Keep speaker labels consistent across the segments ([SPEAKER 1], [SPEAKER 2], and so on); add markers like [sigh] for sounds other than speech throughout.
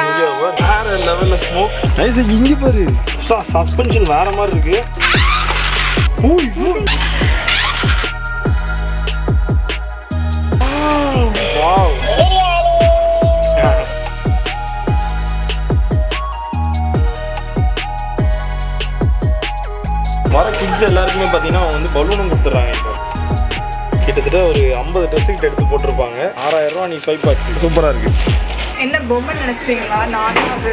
[SPEAKER 1] வேற லெவல்ல smoke nice இங்க பாரு. சஸ்பென்ஷன் வேற மாதிரி இருக்கு. ஊய். Wow. வர கிட்ஸ் எல்லாருக்குமே பார்த்தீங்கன்னா வந்து பலூனும் கொடுத்துட்றாங்க இப்போ. கிட்டத்தட்ட ஒரு ஐம்பது ட்ரெஸ் கிட்ட எடுத்து போட்டிருப்பாங்க. ஆறாயிரம் ரூபா நீ ஸ்வைப் ஆச்சு. சூப்பராக இருக்கு.
[SPEAKER 2] என்ன பொம்மை நினைச்சிட்டீங்களா? நானும் அது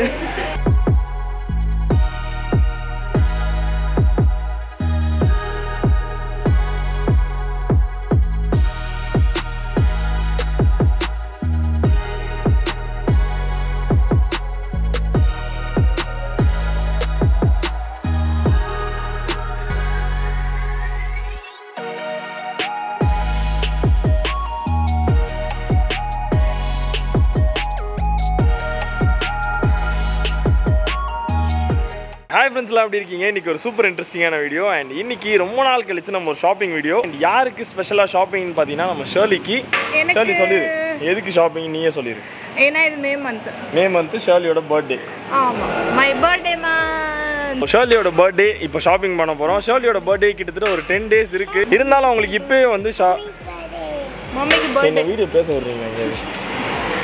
[SPEAKER 1] ஃப்ரெண்ட்ஸ்லாம் எப்படி இருக்கீங்க? இன்னைக்கு ஒரு சூப்பர் இன்ட்ரெஸ்டிங்கான வீடியோ அண்ட் இன்னைக்கு ரொம்ப நாள் கழிச்சு நம்ம ஒரு ஷாப்பிங் வீடியோ அண்ட் யாருக்கு ஸ்பெஷலாக ஷாப்பிங்னு பார்த்தீங்கன்னா நம்ம ஷேர்லிக்கு ஷேர்லி சொல்லிடு எதுக்கு ஷாப்பிங் நீயே சொல்லிடு
[SPEAKER 2] ஏன்னா இது மே மந்த்
[SPEAKER 1] மே மந்த்து ஷேர்லியோட பர்த்டே
[SPEAKER 2] ஆமா. மை பர்த்டே மந்த்
[SPEAKER 1] ஷேர்லியோட பர்த்டே இப்போ ஷாப்பிங் பண்ண போகிறோம் ஷேர்லியோட பர்த்டே கிட்டத்தட்ட ஒரு டென் டேஸ் இருக்கு. இருந்தாலும் அவங்களுக்கு இப்போயே வந்து ஷா
[SPEAKER 2] மம்மிக்கு
[SPEAKER 1] வீடியோ பேச விடுறீங்க?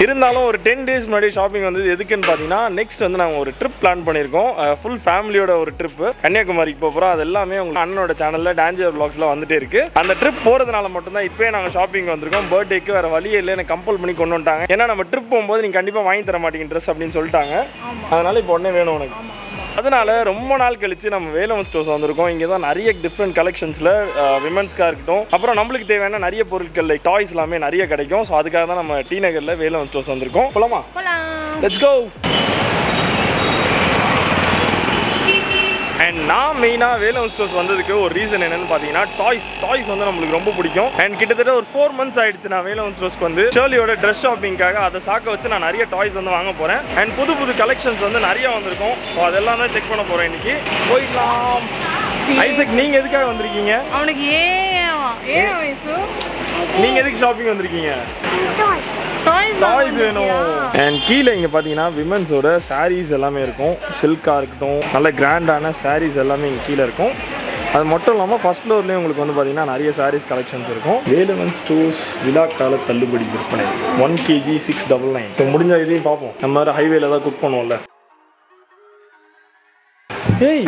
[SPEAKER 1] இருந்தாலும் ஒரு டென் டேஸ் முன்னாடி ஷாப்பிங் வந்தது எதுக்குன்னு பார்த்தீங்கன்னா நெக்ஸ்ட் வந்து நாங்கள் ஒரு ட்ரிப் பிளான் பண்ணியிருக்கோம். ஃபுல் ஃபேமிலியோட ஒரு ட்ரிப்பு கன்னியாகுமரிக்கு போக போகிறோம் அது எல்லாமே உங்கள் அண்ணனோட சேனலில் டான்ஜர் வ்ளாக்ஸ்லாம் வந்துட்டே இருக்கு. அந்த ட்ரிப் போகிறதுனால மட்டும்தான் இப்போயே நாங்கள் ஷாப்பிங் வந்திருக்கோம். பர்த்டேக்கு வேறு வழியே இல்லை. எனக்கு கம்பல் பண்ணி கொண்டு வந்துட்டாங்க. ஏன்னா நம்ம ட்ரிப் போகும்போது நீங்கள் கண்டிப்பாக வாங்கி தர மாட்டீங்க ட்ரெஸ் அப்படின்னு சொல்லிட்டாங்க. அதனால இப்போ உடனே வேணும் உனக்கு. அதனால ரொம்ப நாள் கழிச்சு நம்ம வேலவன் ஸ்டோர்ஸ் வந்திருக்கோம். இங்கே தான் நிறைய டிஃப்ரெண்ட் கலெக்ஷன்ஸில் விமன்ஸ்க்காக இருக்கட்டும். அப்புறம் நம்மளுக்கு தேவையான நிறைய பொருட்கள் லைக் டாய்ஸ் எல்லாமே நிறைய கிடைக்கும். ஸோ அதுக்காக தான் நம்ம டி நகரில் வேலவன் ஸ்டோர்ஸ் வந்திருக்கோம். போலாமா?
[SPEAKER 2] போலாம்.
[SPEAKER 1] லெட்ஸ் கோ அண்ட் நான் மெயினாக வேலவன் ஸ்டோர்ஸ் வந்ததுக்கு ஒரு ரீசன் என்னன்னு பார்த்தீங்கன்னா டாய்ஸ் டாய்ஸ் வந்து நம்மளுக்கு ரொம்ப பிடிக்கும். அண்ட் கிட்டத்தட்ட ஒரு ஃபோர் மந்த்ஸ் ஆயிடுச்சு நான் வேலவன் ஸ்டோர்ஸ்க்கு வந்து. ஷேர்லியோட ட்ரெஸ் ஷாப்பிங்காக அதை சாக்க வச்சு நான் நிறைய டாய்ஸ் வந்து வாங்க போகிறேன் அண்ட் புது புது கலெக்ஷன்ஸ் வந்து நிறைய வந்திருக்கும். ஸோ அதெல்லாம் தான் செக் பண்ண போகிறேன் இன்னைக்கு. போயிடலாம். ஐசக் நீங்கள் எதுக்காக வந்திருக்கீங்க?
[SPEAKER 2] அவனுக்கு ஏன் ஏன் வயசு
[SPEAKER 1] நீங்கள் எதுக்கு ஷாப்பிங் வந்திருக்கீங்க?
[SPEAKER 2] டாய்ஸ்
[SPEAKER 1] வேணும். அண்ட் கீழே இங்கே பார்த்தீங்கன்னா விமன்ஸோட சாரீஸ் எல்லாமே இருக்கும். சில்காக இருக்கட்டும் நல்ல கிராண்டான சாரீஸ் எல்லாமே இங்கே கீழே இருக்கும். அது மட்டும் இல்லாமல் ஃபர்ஸ்ட் ஃப்ளோர்லேயும் உங்களுக்கு வந்து பார்த்தீங்கன்னா நிறைய சாரீஸ் கலெக்ஷன்ஸ் இருக்கும். வேலவன் ஸ்டோர்ஸ் விழா கால தள்ளுபடி விற்பனை. One KG six double nine இப்போ முடிஞ்ச இதையும் பார்ப்போம். நம்ம மாதிரி ஹைவேல தான் குக் பண்ணுவோம்ல. ஏய்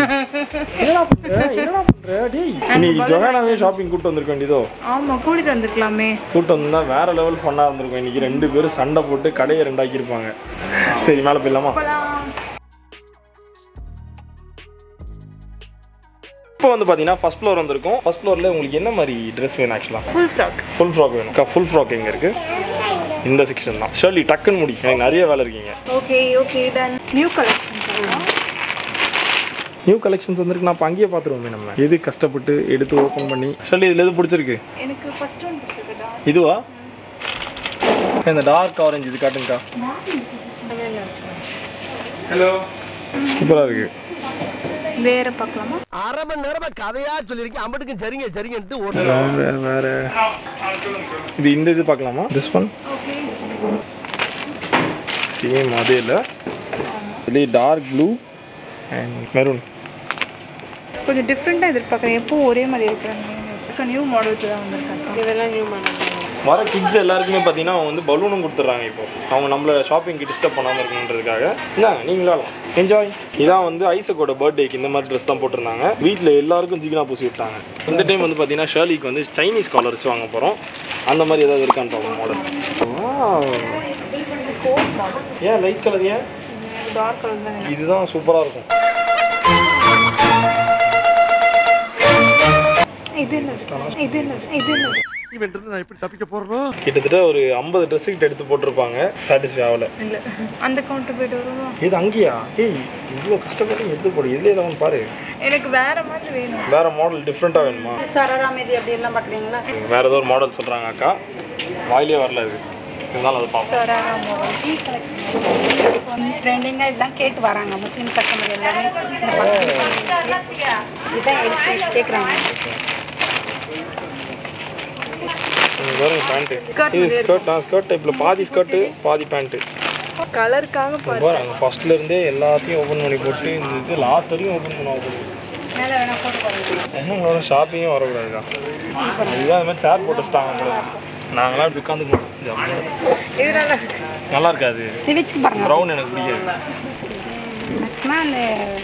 [SPEAKER 1] என்னடா பண்ற? என்னடா பண்ற? டேய். இன்னைக்கு ஜொகானாவே ஷாப்பிங் கூட்டு வந்திருக்க வேண்டியதோ
[SPEAKER 2] ஆமா வந்திருக்கலாமே.
[SPEAKER 1] வந்தா வேற லெவல் ஃபன்னாக இருந்திருக்கும். இன்னைக்கு ரெண்டு பேரும் சண்டை போட்டு கடையை ரெண்டாக்கியிருப்பாங்க. சரி மேலே போயிடலாமா? இப்போ வந்து பார்த்தீங்கன்னா ஃபர்ஸ்ட் ஃப்ளோர் வந்திருக்கும். ஃபர்ஸ்ட் ஃப்ளோரில் உங்களுக்கு என்ன மாதிரி ட்ரெஸ் வேணும் ஆக்சுவலாக
[SPEAKER 2] ஃபுல் ஃப்ராக்
[SPEAKER 1] ஃபுல் ஃப்ராக் வேணும். அக்கா ஃபுல் ஃப்ராக் எங்கே இருக்கு? இந்த செக்ஷன் தான். ஷர்லி டக்குன்னு முடி. எனக்கு நிறைய வேலை இருக்கீங்க.
[SPEAKER 2] Okay okay new collection
[SPEAKER 1] new collections வந்திருக்கு. நான் அங்கேயே பார்த்துருவோமே நம்ம. எது கஷ்டப்பட்டு எடுத்து ஓப்பன் பண்ணி? ஷர்லி இதில் எது பிடிச்சிருக்கு?
[SPEAKER 2] எனக்கு ஃபர்ஸ்ட் ஒன் பிடிச்சிருக்குடா
[SPEAKER 1] இதுவா? இந்த டார்க் ஆரஞ்சு இது காட்டுங்கக்கா. ஹலோ சூப்பராக இருக்கு.
[SPEAKER 2] வேற பார்க்கலாமா?
[SPEAKER 3] அரை மணி நேரமா கதையா சொல்லிருக்கேன் அம்பட்டுக்கும் சரிங்க சரிங்கன்ட்டு ஒரு
[SPEAKER 1] வேற வேற. இது இந்த இது பார்க்கலாமா? திஸ் ஒன்
[SPEAKER 2] ஓகே
[SPEAKER 1] சேம் அதே இல்லை. இதுலேயே டார்க் ப்ளூ அண்ட் மெரூன்
[SPEAKER 2] கொஞ்சம் டிஃப்ரெண்ட்டாக எதிர்பார்க்குறேன். எப்பவும் ஒரே மாதிரி இருக்கிறாங்க நியூ மாடல்ஸ் தான் வந்திருக்காங்க. இதெல்லாம் நியூ மாடல்
[SPEAKER 1] வர கிட்ஸ் எல்லாருக்குமே பார்த்தீங்கன்னா அவங்க வந்து பலூனும் கொடுத்துட்றாங்க இப்போ. அவங்க நம்மள ஷாப்பிங்க்கு டிஸ்டர்ப் பண்ணாமல் இருக்கணுன்றதுக்காக. இந்தாங்க நீங்களாம் என்ஜாய் இதான் வந்து ஐசக்கோட பர்த்டேக்கு இந்த மாதிரி ட்ரெஸ் தான் போட்டிருந்தாங்க. வீட்டில் எல்லாருக்கும் ஜிகினா பூசி விட்டாங்க. இந்த டைம் வந்து பார்த்தீங்கன்னா ஷேர்லிக்கு வந்து சைனீஸ் காலர் வச்சு வாங்க போகிறோம் அந்த மாதிரி ஏதாவது இருக்கான்னு பார்ப்போம் மாடல் ஏன் லைட் கலர் ஏன்? இதுதான் சூப்பராக இருக்கும்.
[SPEAKER 2] இது இது இது
[SPEAKER 1] கிட்டத்தட்ட ஒரு ஐம்பது ட்ரெஸ் கிட்ட எடுத்து போட்டிருப்பாங்க. சாட்டிஸ்ஃபை ஆகல.
[SPEAKER 2] இல்லை. அந்த கவுண்டர் போயிட்டு வருவோம்
[SPEAKER 1] இது அங்கேயா? ஏய் இவ்வளோ கஷ்டப்பட்டு எடுத்து போடு. இதுலேயே தான் பாரு.
[SPEAKER 2] எனக்கு வேற மாதிரி வேணும்.
[SPEAKER 1] வேற மாடல் டிஃப்ரெண்ட்டாக வேணுமா?
[SPEAKER 4] சரராமேதி அப்படி எல்லாம் பார்க்குறீங்களா?
[SPEAKER 1] வேற ஏதோ ஒரு மாடல் சொல்கிறாங்க அக்கா. வாயிலே வரல இது. இருந்தாலும் அதை பார்ப்போம்.
[SPEAKER 2] சராரா மாடல்
[SPEAKER 4] டீ கலெக்ஷன் ட்ரெண்டிங்காக இதெல்லாம் கேட்டு வராங்க. முஸ்லீம் கஸ்டமர் எல்லாமே. இந்த பக்கம் இதான் எடுத்து கேட்குறாங்க
[SPEAKER 1] இங்க பாருங்க பேண்ட்டு இது ஸ்கர்ட் தான் ஸ்கர்ட் டைப்பில் பாதி ஸ்கர்ட்டு பாதி பேண்ட்டு
[SPEAKER 2] கலருக்காக பாரு
[SPEAKER 1] பாரு அங்கே ஃபர்ஸ்ட்ல இருந்தே எல்லாத்தையும் ஓப்பன் பண்ணி போட்டு இந்த இது லாஸ்ட் வரைக்கும் ஓப்பன் பண்ண ஓப்பன்
[SPEAKER 4] பாருங்க.
[SPEAKER 1] இன்னும் உங்களோட ஷாப்பிங்கும் வரக்கூடாதுக்கா இதுதான் அது மாதிரி சேர் போட்டு வச்சிட்டாங்க நாங்களாம் இப்படி உட்காந்துக்கணும்.
[SPEAKER 2] நல்லா இருக்கு.
[SPEAKER 1] இருக்காது.
[SPEAKER 4] பாருங்க.
[SPEAKER 1] ப்ரௌன் எனக்கு பிடிக்காது.
[SPEAKER 4] மேக்ஸிமம் அந்த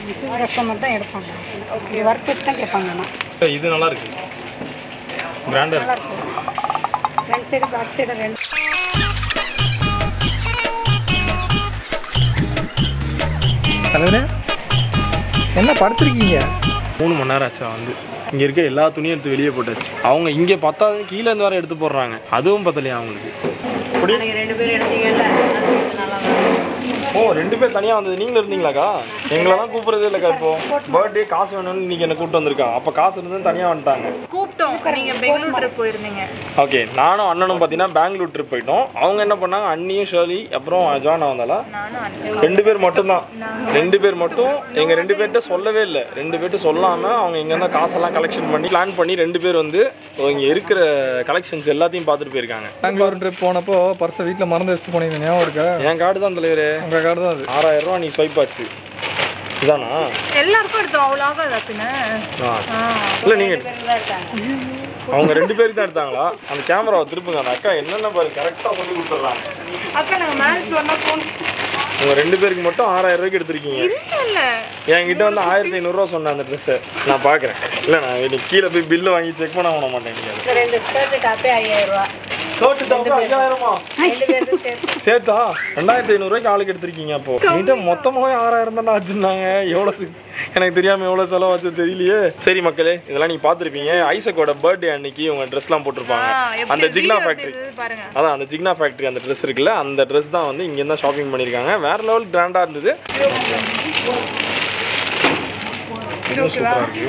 [SPEAKER 4] விசில் கஸ்டமர் தான் எடுப்பாங்க. ஓகே ஒர்க் வச்சு தான் கேட்பாங்க ஆனால்
[SPEAKER 1] இது நல்லா இருக்கு. பிராண்டட்
[SPEAKER 4] நல்லா சைடு பேக் சைடு ரெண்டு
[SPEAKER 5] தலைவரே என்ன படுத்திருக்கீங்க?
[SPEAKER 1] மூணு மணி நேரம் ஆச்சா வந்து. இங்கே இருக்க எல்லா துணியும் எடுத்து வெளியே போட்டாச்சு. அவங்க இங்கே பத்தாவது கீழே இருந்து வர எடுத்து போடுறாங்க. அதுவும் பத்தலையா அவங்களுக்கு?
[SPEAKER 4] ரெண்டு பேரும் எடுத்தீங்கல்ல?
[SPEAKER 1] ஓ ரெண்டு பேர் தனியாக வந்தது. நீங்களும் இருந்தீங்களாக்கா? எங்களெல்லாம் கூப்பிடுறதே இல்லைக்கா இப்போ. பர்த்டே காசு வேணும்னு இன்னைக்கு என்ன கூப்பிட்டு வந்திருக்கா அப்போ காசு இருந்து தனியாக வந்துட்டாங்க.
[SPEAKER 2] கூப்பிட்டோம். நீங்க பெங்களூர் ட்ரிப் போயிருந்தீங்க.
[SPEAKER 1] ஓகே நானும் அண்ணனும் பார்த்தீங்கன்னா பெங்களூர் ட்ரிப் போயிட்டோம். அவங்க என்ன பண்ணாங்க? அண்ணியும் ஷர்லி அப்புறம் ஜான் வந்தாலா ரெண்டு பேர் மட்டும்தான். ரெண்டு பேர் மட்டும். எங்க ரெண்டு பேர்கிட்ட சொல்லவே இல்லை. ரெண்டு பேர்கிட்ட சொல்லாம அவங்க இங்க இருந்தா காசெல்லாம் கலெக்ஷன் பண்ணி பிளான் பண்ணி ரெண்டு பேர் வந்து இங்க இருக்கிற கலெக்ஷன்ஸ் எல்லாத்தையும் பார்த்துட்டு போயிருக்காங்க.
[SPEAKER 5] பெங்களூர் ட்ரிப் போனப்போ பர்ஸை வீட்டில் மறந்து வச்சுட்டு போனீங்க ஞாபகம் இருக்கா?
[SPEAKER 1] என் கார்டு தான் தலைவரே.
[SPEAKER 5] உங்கள் கார்டு தான் அது.
[SPEAKER 1] ஆறாயிரம் ரூபா நீ ஸ்வைப் ஆச்சு இதானா?
[SPEAKER 2] எல்லாருக்கும் எடுத்தோம். அவ்வளோ ஆகாதா பின்ன
[SPEAKER 1] ஆ. இல்ல நீங்க அவங்க ரெண்டு பேருக்கு தான் எடுத்தாங்களா? அந்த கேமராவை திருப்புங்க. அந்த அக்கா என்னென்ன பாரு கரெக்டாக சொல்லி கொடுத்துட்றாங்க
[SPEAKER 2] அக்கா நாங்கள் மேலே ஃப்ளோர்னா ஃபோன்
[SPEAKER 1] உங்க ரெண்டு பேருக்கு மட்டும் ஆறாயிரம் ரூபாய்க்கு எடுத்திருக்கீங்க. என்கிட்ட வந்து ஆயிரத்தி ஐநூறுரூவா சொன்னேன் அந்த ட்ரெஸ்ஸை நான் பார்க்குறேன் இல்லை நான் இன்னைக்கு கீழே போய் பில்லு வாங்கி செக் பண்ண மாட்டேன் நீங்கள்
[SPEAKER 4] ஐயாயிரம்? பேருக்கு சேர்த்து.
[SPEAKER 1] ரெண்டாயிரத்தி ஐநூறுரூவாய்க்கு ஆளுக்கு எடுத்திருக்கீங்க அப்போ. என்கிட்ட மொத்தமாகவே ஆறாயிரம் தானே வச்சுருந்தாங்க எவ்வளோ எனக்கு தெரியாமல் எவ்வளோ செலவாச்சு தெரியலையே. சரி மக்களே இதெல்லாம் நீங்கள் பார்த்துருப்பீங்க. ஐசக்கோட பர்த்டே அன்னைக்கு உங்க ட்ரெஸ்லாம் போட்டிருப்பாங்க. அந்த ஜிக்னா ஃபேக்ட்ரி
[SPEAKER 2] பாருங்க.
[SPEAKER 1] அதான் அந்த ஜிக்னா ஃபேக்ட்ரி அந்த ட்ரெஸ் இருக்குல்ல அந்த ட்ரெஸ் தான் வந்து இங்கே தான் ஷாப்பிங் பண்ணியிருக்காங்க. வேற லெவல் கிராண்டாக இருந்தது. சூப்பராக இருக்கு.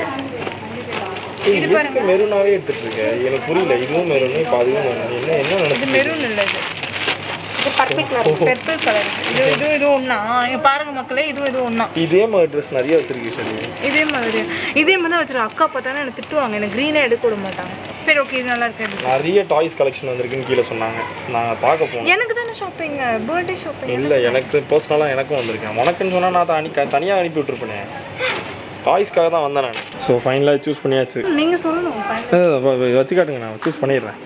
[SPEAKER 1] இது மெரூனாவே எடுத்துட்டு இருக்க எனக்கு புரியல. இதுவும் மெரூன் இப்போ அதுவும் மெரூன். என்ன என்ன நினைச்சு
[SPEAKER 2] மெரூன் இல்லை இது.
[SPEAKER 4] இது பர்ஃபெக்ட் கலர்
[SPEAKER 2] பெர்பிள் கலர் இது இது இது பாருங்க மக்களே இதுவும் இது
[SPEAKER 1] மாதிரி ட்ரெஸ் நிறைய வச்சிருக்கு சரி.
[SPEAKER 2] இதே மாதிரி. இதே மாதிரி தான் வச்சிருக்கேன். அக்கா பார்த்தானே எனக்கு திட்டுவாங்க. எனக்கு க்ரீனே எடுக்க விட மாட்டாங்க. சரி ஓகே இது நல்லா இருக்கு.
[SPEAKER 1] நிறைய டாய்ஸ் கலெக்ஷன் வந்திருக்குன்னு கீழே சொன்னாங்க. நாங்கள் பார்க்க
[SPEAKER 2] எனக்கு தானே ஷாப்பிங் பர்த்டே ஷாப்பிங்
[SPEAKER 1] இல்லை எனக்கு பர்சனலாக எனக்கும் வந்திருக்கேன். உனக்குன்னு சொன்னால் நான் தனி தனியாக அனுப்பி விட்டுருப்பேனே. டாய்ஸ்க்காக தான் வந்தேன் நான். ஸோ ஃபைனலாக சூஸ் பண்ணியாச்சு.
[SPEAKER 2] நீங்க சொல்லணும்
[SPEAKER 1] வச்சு காட்டுங்க நான் சூஸ் பண்ணிடுறேன்.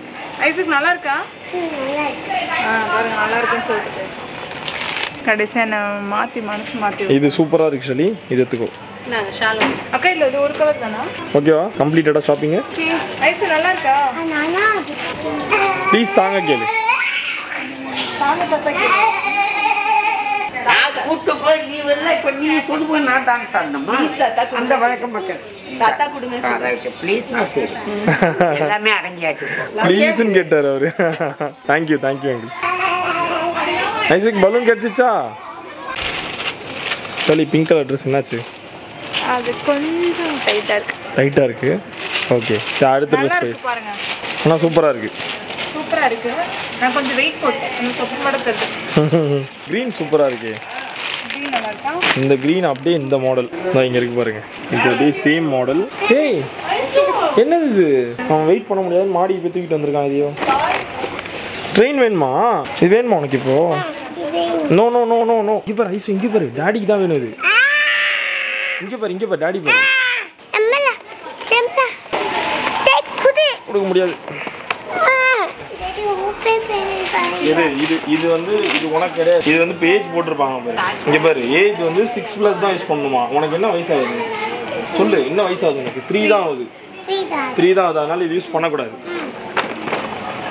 [SPEAKER 2] ஐசக் நல்லா இருக்கா? ஆ பாருங்க நல்லா இருக்குன்னு சொல்லிட்டு. கடைசியாக நான் மாற்றி மனசு மாற்றி
[SPEAKER 1] இது சூப்பராக இருக்கு ஷலி. இது எடுத்துக்கோ.
[SPEAKER 4] ஷாலு
[SPEAKER 2] அக்கா இல்லை இது ஒரு கலர் தானா?
[SPEAKER 1] ஓகேவா கம்ப்ளீட்டடாக ஷாப்பிங்கு
[SPEAKER 2] ஐசு நல்லா இருக்கா?
[SPEAKER 1] ப்ளீஸ் தாங்க கேளு.
[SPEAKER 2] பார்த்தா கேளு.
[SPEAKER 6] கூப்பிட்டு போய் நீ வரல இப்ப நீ கொண்டு போய் நான் தாங்க தரணுமா அந்த வழக்கம் மக்கள்
[SPEAKER 4] தாத்தா கொடுங்க
[SPEAKER 6] ப்ளீஸ் நான் [laughs] எல்லாமே அடங்கியாச்சு.
[SPEAKER 1] ப்ளீஸ்ன்னு கேட்டார் அவரு. Thank you thank you uncle Isaac balloon கிடச்சிச்சா? சரி பிங்க் கலர் ட்ரெஸ் என்னாச்சு?
[SPEAKER 2] அது கொஞ்சம் டைட்டாக இருக்கு.
[SPEAKER 1] லைட்டாக இருக்கு. ஓகே சரி அடுத்த ட்ரெஸ் போய்.
[SPEAKER 2] பாருங்க.
[SPEAKER 1] ஆனால் சூப்பராக இருக்கு.
[SPEAKER 2] சூப்பராக இருக்கு. நான் கொஞ்சம் வெயிட் போட்டேன் எனக்கு தருது
[SPEAKER 1] க்ரீன்
[SPEAKER 2] நல்லா இருக்கா.
[SPEAKER 1] இந்த க்ரீன் அப்படியே இந்த மாடல் நான் இங்கே இருக்கு பாருங்க. இது அப்படியே சேம் மாடல் ஏய் என்னது இது? அவன் வெயிட் பண்ண முடியாது. மாடி இப்போ தூக்கிட்டு வந்திருக்கான் இதையோ ட்ரெயின் வேணுமா? இது வேணுமா உனக்கு இப்போ? No no no no no இங்கே பாரு ஐசு இங்கே பாரு. டாடிக்கு தான் வேணும் இது. இங்கே பாரு இங்கே பாரு டாடி பாரு. கொடுக்க முடியாது. இது இது இது வந்து இது உனக்கு கிடையாது. இது வந்து பேஜ் போட்டிருப்பாங்க பாரு. இங்க பாரு ஏஜ் வந்து சிக்ஸ் ப்ளஸ் தான் யூஸ் பண்ணணுமா உனக்கு என்ன வயசாகுது? சொல்லு என்ன வயசாகுது உனக்கு? த்ரீ தான் ஆகுது. த்ரீ தான் ஆகுது. அதனால இது யூஸ் பண்ணக்கூடாது.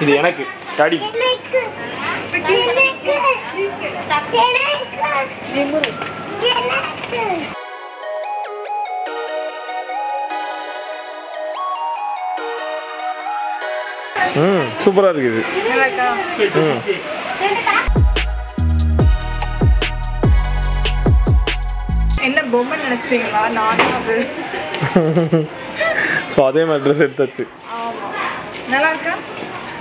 [SPEAKER 1] இது எனக்கு டாடி ம் சூப்பராக இருக்குது. ம்
[SPEAKER 2] என்ன பொம்மை நினைச்சிட்டீங்களா நானும் அது. [laughs]
[SPEAKER 1] ஸோ அதே மாதிரி ட்ரெஸ் எடுத்தாச்சு.
[SPEAKER 2] நல்லா இருக்கா?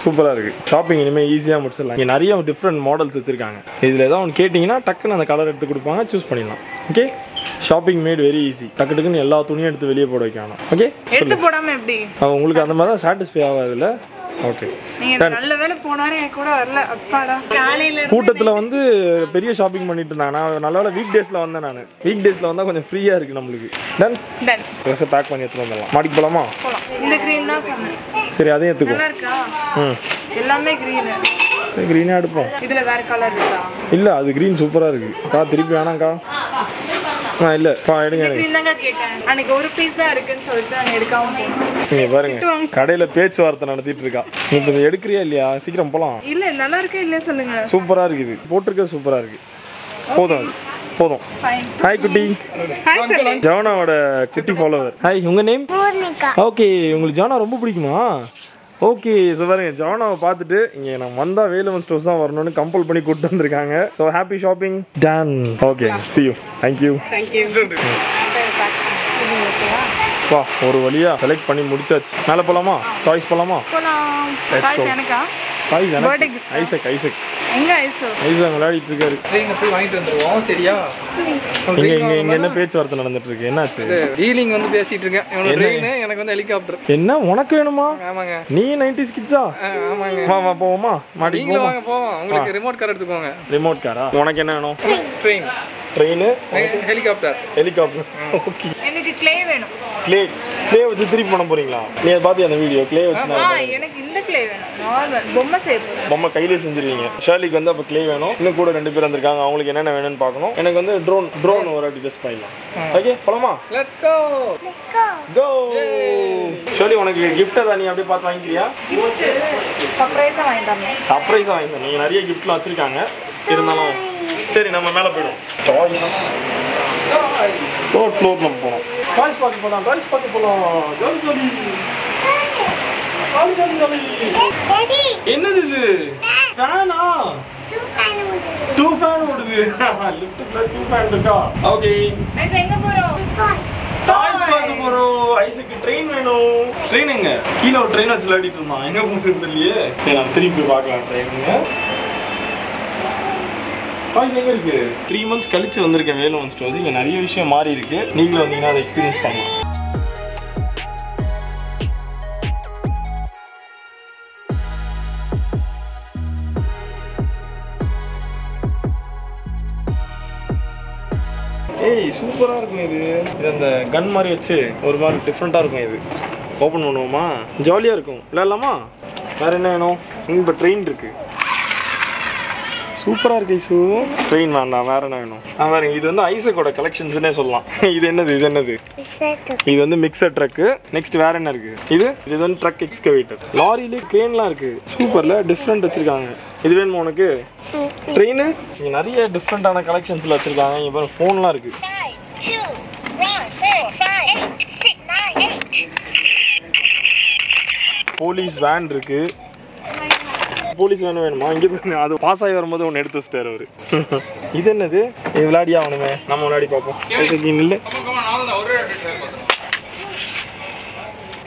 [SPEAKER 1] சூப்பராக இருக்குது ஷாப்பிங் இனிமேல் ஈஸியாக முடிச்சிடலாம். இங்கே நிறைய டிஃப்ரெண்ட் மாடல்ஸ் வச்சுருக்காங்க. இதில் ஏதாவது ஒன்று கேட்டிங்கன்னா டக்குன்னு அந்த கலர் எடுத்து கொடுப்பாங்க சூஸ் பண்ணிடலாம். Okay shopping made very easy டக்கு டக்குன்னு எல்லா துணியும் எடுத்து வெளியே போட வைக்கணும். ஓகே
[SPEAKER 2] எடுத்து போடாம எப்படி?
[SPEAKER 1] உங்களுக்கு அந்த மாதிரி தான் சாட்டிஸ்ஃபை ஆகாதுல்ல? ஓகே
[SPEAKER 2] நீங்க நல்ல வேலை போனாரு என் கூட வரல. அப்பாடா. காலையில
[SPEAKER 1] கூட்டத்தில் வந்து பெரிய ஷாப்பிங் பண்ணிட்டு இருந்தாங்க. நான் நல்ல வேலை வீக் டேஸில் வந்தேன் நான். வீக் டேஸில் வந்தால் கொஞ்சம் ஃப்ரீயாக இருக்குது நம்மளுக்கு. டன்
[SPEAKER 2] டன்
[SPEAKER 1] ட்ரெஸ்ஸை பேக் பண்ணி எடுத்துட்டு வந்துடலாம். மாடிக்கு போகலாமா
[SPEAKER 2] போலாம். இந்த green தான் சொன்னேன்.
[SPEAKER 1] சரி அதையும் எடுத்துக்கோ.
[SPEAKER 2] நல்லா இருக்கா?
[SPEAKER 1] ம்.
[SPEAKER 2] எல்லாமே green.
[SPEAKER 1] க்ரீனாக எடுப்போம்.
[SPEAKER 2] இதுல வேற கலர் இருக்கா?
[SPEAKER 1] இல்லை அது க்ரீன் சூப்பராக இருக்குது அக்கா திருப்பி வேணாங்க்கா ஆ இல்லை பா எடுங்க
[SPEAKER 2] அன்னைக்கு ஒரு பீஸ் தான் இருக்குன்னு சொல்லிட்டு நான் எடுக்காம போனேன்
[SPEAKER 1] நீங்க பாருங்க கடையில பேச்சுவார்த்தை நடத்திட்டு இருக்கா. நீ இப்போ எடுக்கிறியா இல்லையா? சீக்கிரம் போலாம்.
[SPEAKER 2] இல்ல நல்லா இருக்கா இல்லையா சொல்லுங்க.
[SPEAKER 1] சூப்பரா இருக்குது. போட்டிருக்க சூப்பரா இருக்கு. போதும் போதும். ஹாய் குட்டி. ஜவனாவோட குட்டி ஃபாலோவர் ஹாய் உங்க நேம் ஓகே உங்களுக்கு ஜவனா ரொம்ப பிடிக்குமா? ஓகே ஸோ பாருங்க ஜவனாவை பார்த்துட்டு இங்கே நம்ம வந்தால் வேலுவன் ஸ்டோர்ஸ் தான் வரணும்னு கம்பல் பண்ணி கூப்பிட்டு வந்திருக்காங்க. So happy shopping done okay see you thank you வா ஒரு வழியா செலக்ட் பண்ணி முடிச்சாச்சு. மேலே போலாமா? டாய்ஸ் போலாமா?
[SPEAKER 2] Gift.
[SPEAKER 1] ஐசக் ஐசக்
[SPEAKER 2] எங்க ஐசோ?
[SPEAKER 1] ஐசக் விளையாடிட்டு இருக்காரு.
[SPEAKER 5] ட்ரெயினை போய் வாங்கிட்டு வந்துருவோம் சரியா?
[SPEAKER 1] இங்க இங்க இங்க என்ன பேச்சுவார்த்தை நடந்துட்டு இருக்கு என்னாச்சு
[SPEAKER 5] டீலிங் வந்து பேசிட்டு இருக்கேன். இவனோட? ட்ரெயின் எனக்கு வந்து ஹெலிகாப்டர்
[SPEAKER 1] என்ன? உனக்கு வேணுமா?
[SPEAKER 5] ஆமாங்க.
[SPEAKER 1] நீ நைன்டி கிட்ஸா
[SPEAKER 5] ஆ, ஆமாங்க.
[SPEAKER 1] வா வா போவோமா? மாடி
[SPEAKER 5] வாங்க போவோம். உங்களுக்கு ரிமோட் கார் எடுத்துக்கோங்க.
[SPEAKER 1] ரிமோட் காரா உனக்கு என்ன வேணும்?
[SPEAKER 5] Train
[SPEAKER 1] train
[SPEAKER 5] helicopter
[SPEAKER 1] helicopter okay
[SPEAKER 2] எனக்கு க்ளே வேணும்.
[SPEAKER 1] க்ளே க்ளே வச்சு திருப்பி பண்ண போறீங்களா? நீ அதை பார்த்து அந்த வீடியோ க்ளே வச்சு
[SPEAKER 2] எனக்கு இந்த க்ளே வேணும். நார்மல் பொம்மை செய்ய
[SPEAKER 1] பொம்மை கையிலே செஞ்சிருவீங்க. ஷர்லிக்கு வந்து அப்போ க்ளே வேணும். இன்னும் கூட ரெண்டு பேர் வந்திருக்காங்க. அவங்களுக்கு என்னென்ன வேணும்னு பார்க்கணும். எனக்கு வந்து ட்ரோன் ட்ரோன் ஒரு வாட்டி டெஸ்ட் பண்ணிடலாம். ஓகே போலாமா?
[SPEAKER 5] லெட்ஸ் கோ
[SPEAKER 1] கோ ஷர்லி உனக்கு gift தான் நீ அப்படியே பார்த்து வாங்கிக்கிறியா?
[SPEAKER 2] சர்ப்ரைஸாக வாங்கிட்டாங்க
[SPEAKER 1] சர்ப்ரைஸாக வாங்கிட்டேன் நீங்கள் நிறைய கிஃப்ட்லாம் வச்சுருக்காங்க. இருந்தாலும் சரி நம்ம மேலே போயிடும் டாய்ஸ் தேர்ட் ஃப்ளோர் நம்ம டாய்ஸ் பார்க்க போகலாம் டாய்ஸ் பார்க்க போகலாம் jolly jolly jolly jolly jolly என்னது இது? ஃபேனா டூ ஃபேன் ஓடுது. டூ ஃபேன் [laughs] இருக்கா? ஓகே
[SPEAKER 2] எங்க போறோம்?
[SPEAKER 1] டாய்ஸ் பார்க்க போறோம். ஐஸுக்கு ட்ரெயின் வேணும். ட்ரெயின் எங்க? கீழே ஒரு ட்ரெயின் வச்சு விளையாடிட்டு இருந்தான் எங்க போகுது இல்லையே சரி நான் திருப்பி பார்க்கலாம் ட்ரெயினுங்க டாய்ஸ் எங்கே இருக்கு? த்ரீ மந்த்ஸ் கழிச்சு வந்திருக்க வேலும் ஸ்டோர்ஸ் இங்கே நிறைய விஷயம் மாறி இருக்கு. நீங்களும் வந்தீங்கன்னா அதை எக்ஸ்பீரியன்ஸ் பண்ணலாம் ஏய் சூப்பராக இருக்கும் இது. இது அந்த கன் மாதிரி வச்சு ஒரு மாதிரி டிஃப்ரெண்ட்டாக இருக்கும் இது. ஓப்பன் பண்ணுவோமா? ஜாலியாக இருக்கும். விளையாடலாமா? வேறு என்ன வேணும்? இங்கே இப்போ ட்ரெயின் இருக்குது சூப்பராக இருக்கு ஐசு. ட்ரெயின் வேண்டாம் வேற என்ன வேணும்? ஆ வேற இது வந்து ஐசக்கோட கலெக்ஷன்ஸ்னே சொல்லலாம். [laughs] இது என்னது இது என்னது? இது வந்து மிக்சர் ட்ரக்கு நெக்ஸ்ட் வேற என்ன இருக்கு? இது இது வந்து ட்ரக் எக்ஸ்கவேட்டர் லாரியிலே க்ரேன்லாம் இருக்கு. சூப்பர்ல டிஃப்ரெண்ட் வச்சிருக்காங்க. இது வேணுமா உனக்கு? ட்ரெயின் இங்க நிறைய டிஃப்ரெண்டான கலெக்ஷன்ஸ்ல வச்சிருக்காங்க. இங்க பாருங்க ஃபோன்லாம் இருக்கு. போலீஸ் வேன் இருக்கு. போலீஸ் வேணும் வேணுமா? இங்க அது பாஸ் ஆகி வரும்போது ஒன்று எடுத்து வச்சிட்டாரு அவரு. இது என்னது? விளையாடியா அவனுமே? நம்ம விளையாடி பார்ப்போம். இல்லை?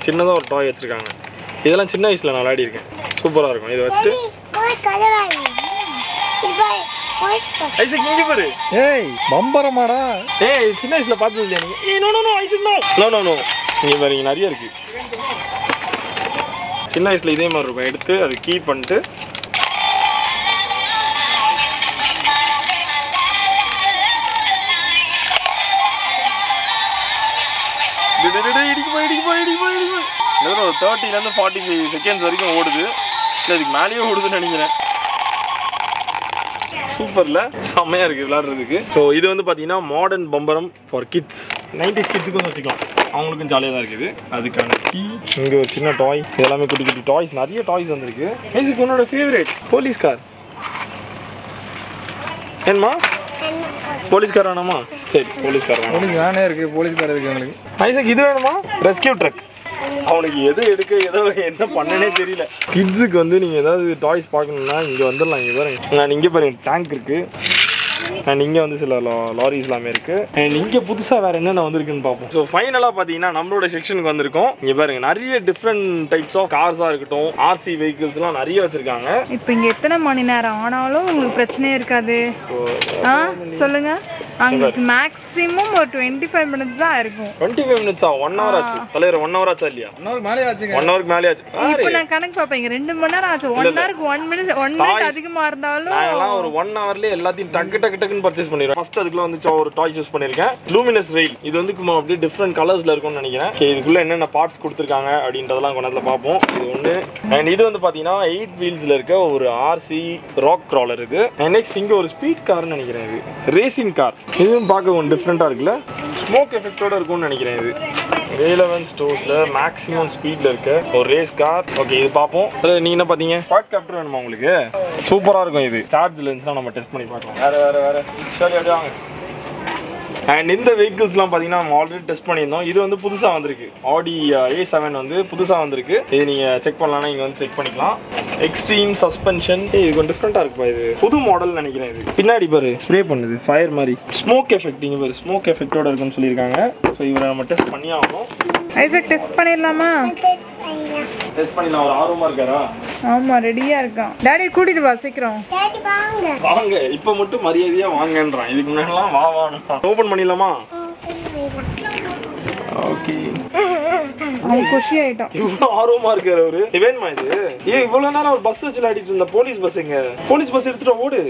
[SPEAKER 1] சின்னதாக ஒரு டாய் வச்சிருக்காங்க. இதெல்லாம் சின்ன வயசுல நான் விளையாடி இருக்கேன் சூப்பராக இருக்கும். இதை வச்சுட்டு. ஐசக் இங்க பாரு.
[SPEAKER 5] ஏய் பம்பரமாடா.
[SPEAKER 1] ஏய் சின்ன வயசுல பார்த்தது இல்லையா நீங்க? ஏய் no no no Isaac no no no no இங்க பாரு இங்க நிறைய இருக்கு. சின்ன வயசில் இதே மாதிரி இருக்கும். எடுத்து அது கீ பண்ணிட்டு டேய், ஒரு தேர்ட்டிலேருந்து ஃபார்ட்டி ஃபைவ் செகண்ட்ஸ் வரைக்கும் ஓடுது. இல்லை இதுக்கு மேலேயே ஓடுதுன்னு நினைக்கிறேன். சூப்பர்ல. செம்மையா இருக்கு விளையாடுறதுக்கு. ஸோ இது வந்து பார்த்தீங்கன்னா மாடர்ன் பம்பரம் ஃபார் கிட்ஸ் நைன்டிஸ் கிட்ஸுக்கும் வச்சுக்கலாம். அவங்களுக்கும் ஜாலியாக தான் இருக்குது. அதுக்கான கீ இங்கே ஒரு சின்ன டாய் இதெல்லாமே குட்டி குட்டி டாய்ஸ் நிறைய டாய்ஸ் வந்திருக்கு. ஐசுக்கு உன்னோட ஃபேவரேட் போலீஸ் கார் ஏன்மா போலீஸ் கார் வேணாமா? சரி போலீஸ் கார் வேணாம்.
[SPEAKER 5] போலீஸ் வேனே இருக்கு போலீஸ்கார் இருக்கு எங்களுக்கு.
[SPEAKER 1] ஐசக் இது வேணுமா? ரெஸ்கியூ ட்ரக் அவனுக்கு எது எடுக்க எதோ என்ன பண்ணனே தெரியல. கிட்ஸுக்கு வந்து நீங்கள் ஏதாவது டாய்ஸ் பார்க்கணுன்னா இங்கே வந்துடலாம் இங்கே பாருங்க. நான் இங்கே பாருங்க டேங்க் இருக்கு. அண்ட் இங்கே வந்து சில லாரிஸ் எல்லாமே இருக்கு. அண்ட் இங்கே புதுசாக வேற என்னென்ன வந்திருக்குன்னு பார்ப்போம் ஸோ ஃபைனலாக பார்த்தீங்கன்னா நம்மளோட செக்ஷனுக்கு வந்திருக்கோம். இங்கே பாருங்க நிறைய டிஃப்ரெண்ட் டைப்ஸ் ஆஃப் கார்ஸாக இருக்கட்டும் ஆர்சி வெஹிக்கிள்ஸ்லாம் நிறைய வச்சிருக்காங்க.
[SPEAKER 2] இப்போ இங்க எத்தனை மணி நேரம்? ஆனாலும் உங்களுக்கு பிரச்சனையே இருக்காது. ஆ சொல்லுங்க. அங்கே மேக்ஸிமம் ஒரு டுவெண்ட்டி ஃபைவ் மினிட்ஸ் தான் இருக்கும்.
[SPEAKER 1] டுவெண்ட்டி ஃபைவ் மினிட்ஸா ஒன் ஹவர் ஆச்சு. தலைவர் ஒன் ஹவர் ஆச்சா இல்லையா?
[SPEAKER 5] இன்னொரு மேலே ஆச்சுங்க.
[SPEAKER 1] ஒன் ஹவருக்கு மேலே ஆச்சு.
[SPEAKER 2] இப்போ நான் கணக்கு பார்ப்பேன் இங்க ரெண்டு மணி நேரம் ஆச்சு. ஒன் ஹவருக்கு ஒன் மினிட் ஒன் மினிட் அதிகமா இருந்தாலும்
[SPEAKER 1] ஒரு ஒன் ஹவர்லயே எல்லாத்தையும் டக்கு டக்கு டக்குன்னு பர்ச்சேஸ் பண்ணிடுவேன். ஃபர்ஸ்ட் அதுக்குள்ள வந்து ஒரு டாய் யூஸ் பண்ணியிருக்கேன். லூமினஸ் ரெயில் இது வந்து சும்மா அப்படியே டிஃப்ரெண்ட் கலர்ஸில் இருக்கும்னு நினைக்கிறேன். இதுக்குள்ளே இதுக்குள்ள என்னென்ன பார்ட்ஸ் கொடுத்துருக்காங்க அப்படின்றதெல்லாம் கொண்டதுல பார்ப்போம். இது ஒன்று அண்ட் இது வந்து பார்த்தீங்கன்னா எயிட் வீல்ஸில் இருக்க ஒரு ஆர்சி ராக் க்ராலர் இருக்கு. அண்ட் நெக்ஸ்ட் இங்கே ஒரு ஸ்பீட் கார்னு நினைக்கிறேன் இது. ரேசிங் கார் இதுவும் பார்க்க கொஞ்சம் டிஃப்ரெண்ட்டாக இருக்குல்ல? ஸ்மோக் எஃபெக்டோட இருக்கும்னு நினைக்கிறேன் இது. வேலவன் ஸ்டோர்ஸ்ல மேக்ஸிமம் ஸ்பீட்ல இருக்க ஒரு ரேஸ் கார் ஓகே இது பார்ப்போம். அதுல நீங்க என்ன பாத்தீங்க பாட் கேப்டர் வேணுமா உங்களுக்கு? சூப்பரா இருக்கும் இது. சார்ஜ்ல இருந்துச்சுன்னா நம்ம டெஸ்ட் பண்ணி பார்க்கலாம். வேற வேற வேற. சரி அப்படியே வாங்க. அண்ட் இந்த வெஹிக்கிள்ஸ்லாம் பார்த்தீங்கன்னா நம்ம ஆல்ரெடி டெஸ்ட் பண்ணியிருந்தோம். இது வந்து புதுசாக வந்திருக்கு. ஆடி ஏ செவன் வந்து புதுசாக வந்திருக்கு. இது நீங்கள் செக் பண்ணலாம்னா இங்கே வந்து செக் பண்ணிக்கலாம். எக்ஸ்ட்ரீம் சஸ்பென்ஷன் இது கொஞ்சம் டிஃப்ரெண்ட்டாக இருக்குப்பா இது. புது மாடல் நினைக்கிறேன் இது. பின்னாடி பாரு. ஸ்ப்ரே பண்ணுது. ஃபயர் மாதிரி. ஸ்மோக் எஃபெக்ட் இங்கே பாரு ஸ்மோக் எஃபெக்டோட இருக்குன்னு சொல்லியிருக்காங்க. ஸோ இவரை நம்ம டெஸ்ட் பண்ணி ஆகணும்.
[SPEAKER 2] ஐசக் டெஸ்ட் பண்ணிடலாமா
[SPEAKER 1] டெஸ்ட் பண்ணிடலாம். ஒரு ஆர்வமாக இருக்காரா?
[SPEAKER 2] ஆமா ரெடியா இருக்கான். டாடி கூட்டிட்டு வா சீக்கிரம்.
[SPEAKER 1] வாங்க. இப்போ மட்டும் மரியாதையா வாங்கன்றான். இதுக்கு முன்னாடிலாம் வா வான்னு ஓப்பன் பண்ணிடலாமா? ஓகே
[SPEAKER 2] அவன் குஷி ஆயிட்டான்
[SPEAKER 1] இவ்வளோ ஆர்வமா இருக்காரு அவரு. இது வேணுமா இது? ஏன் இவ்வளவு நேரம் ஒரு பஸ் வச்சு விளையாடிட்டு இருந்த போலீஸ் பஸ்ஸுங்க போலீஸ் பஸ் எடுத்துட்டு ஓடு.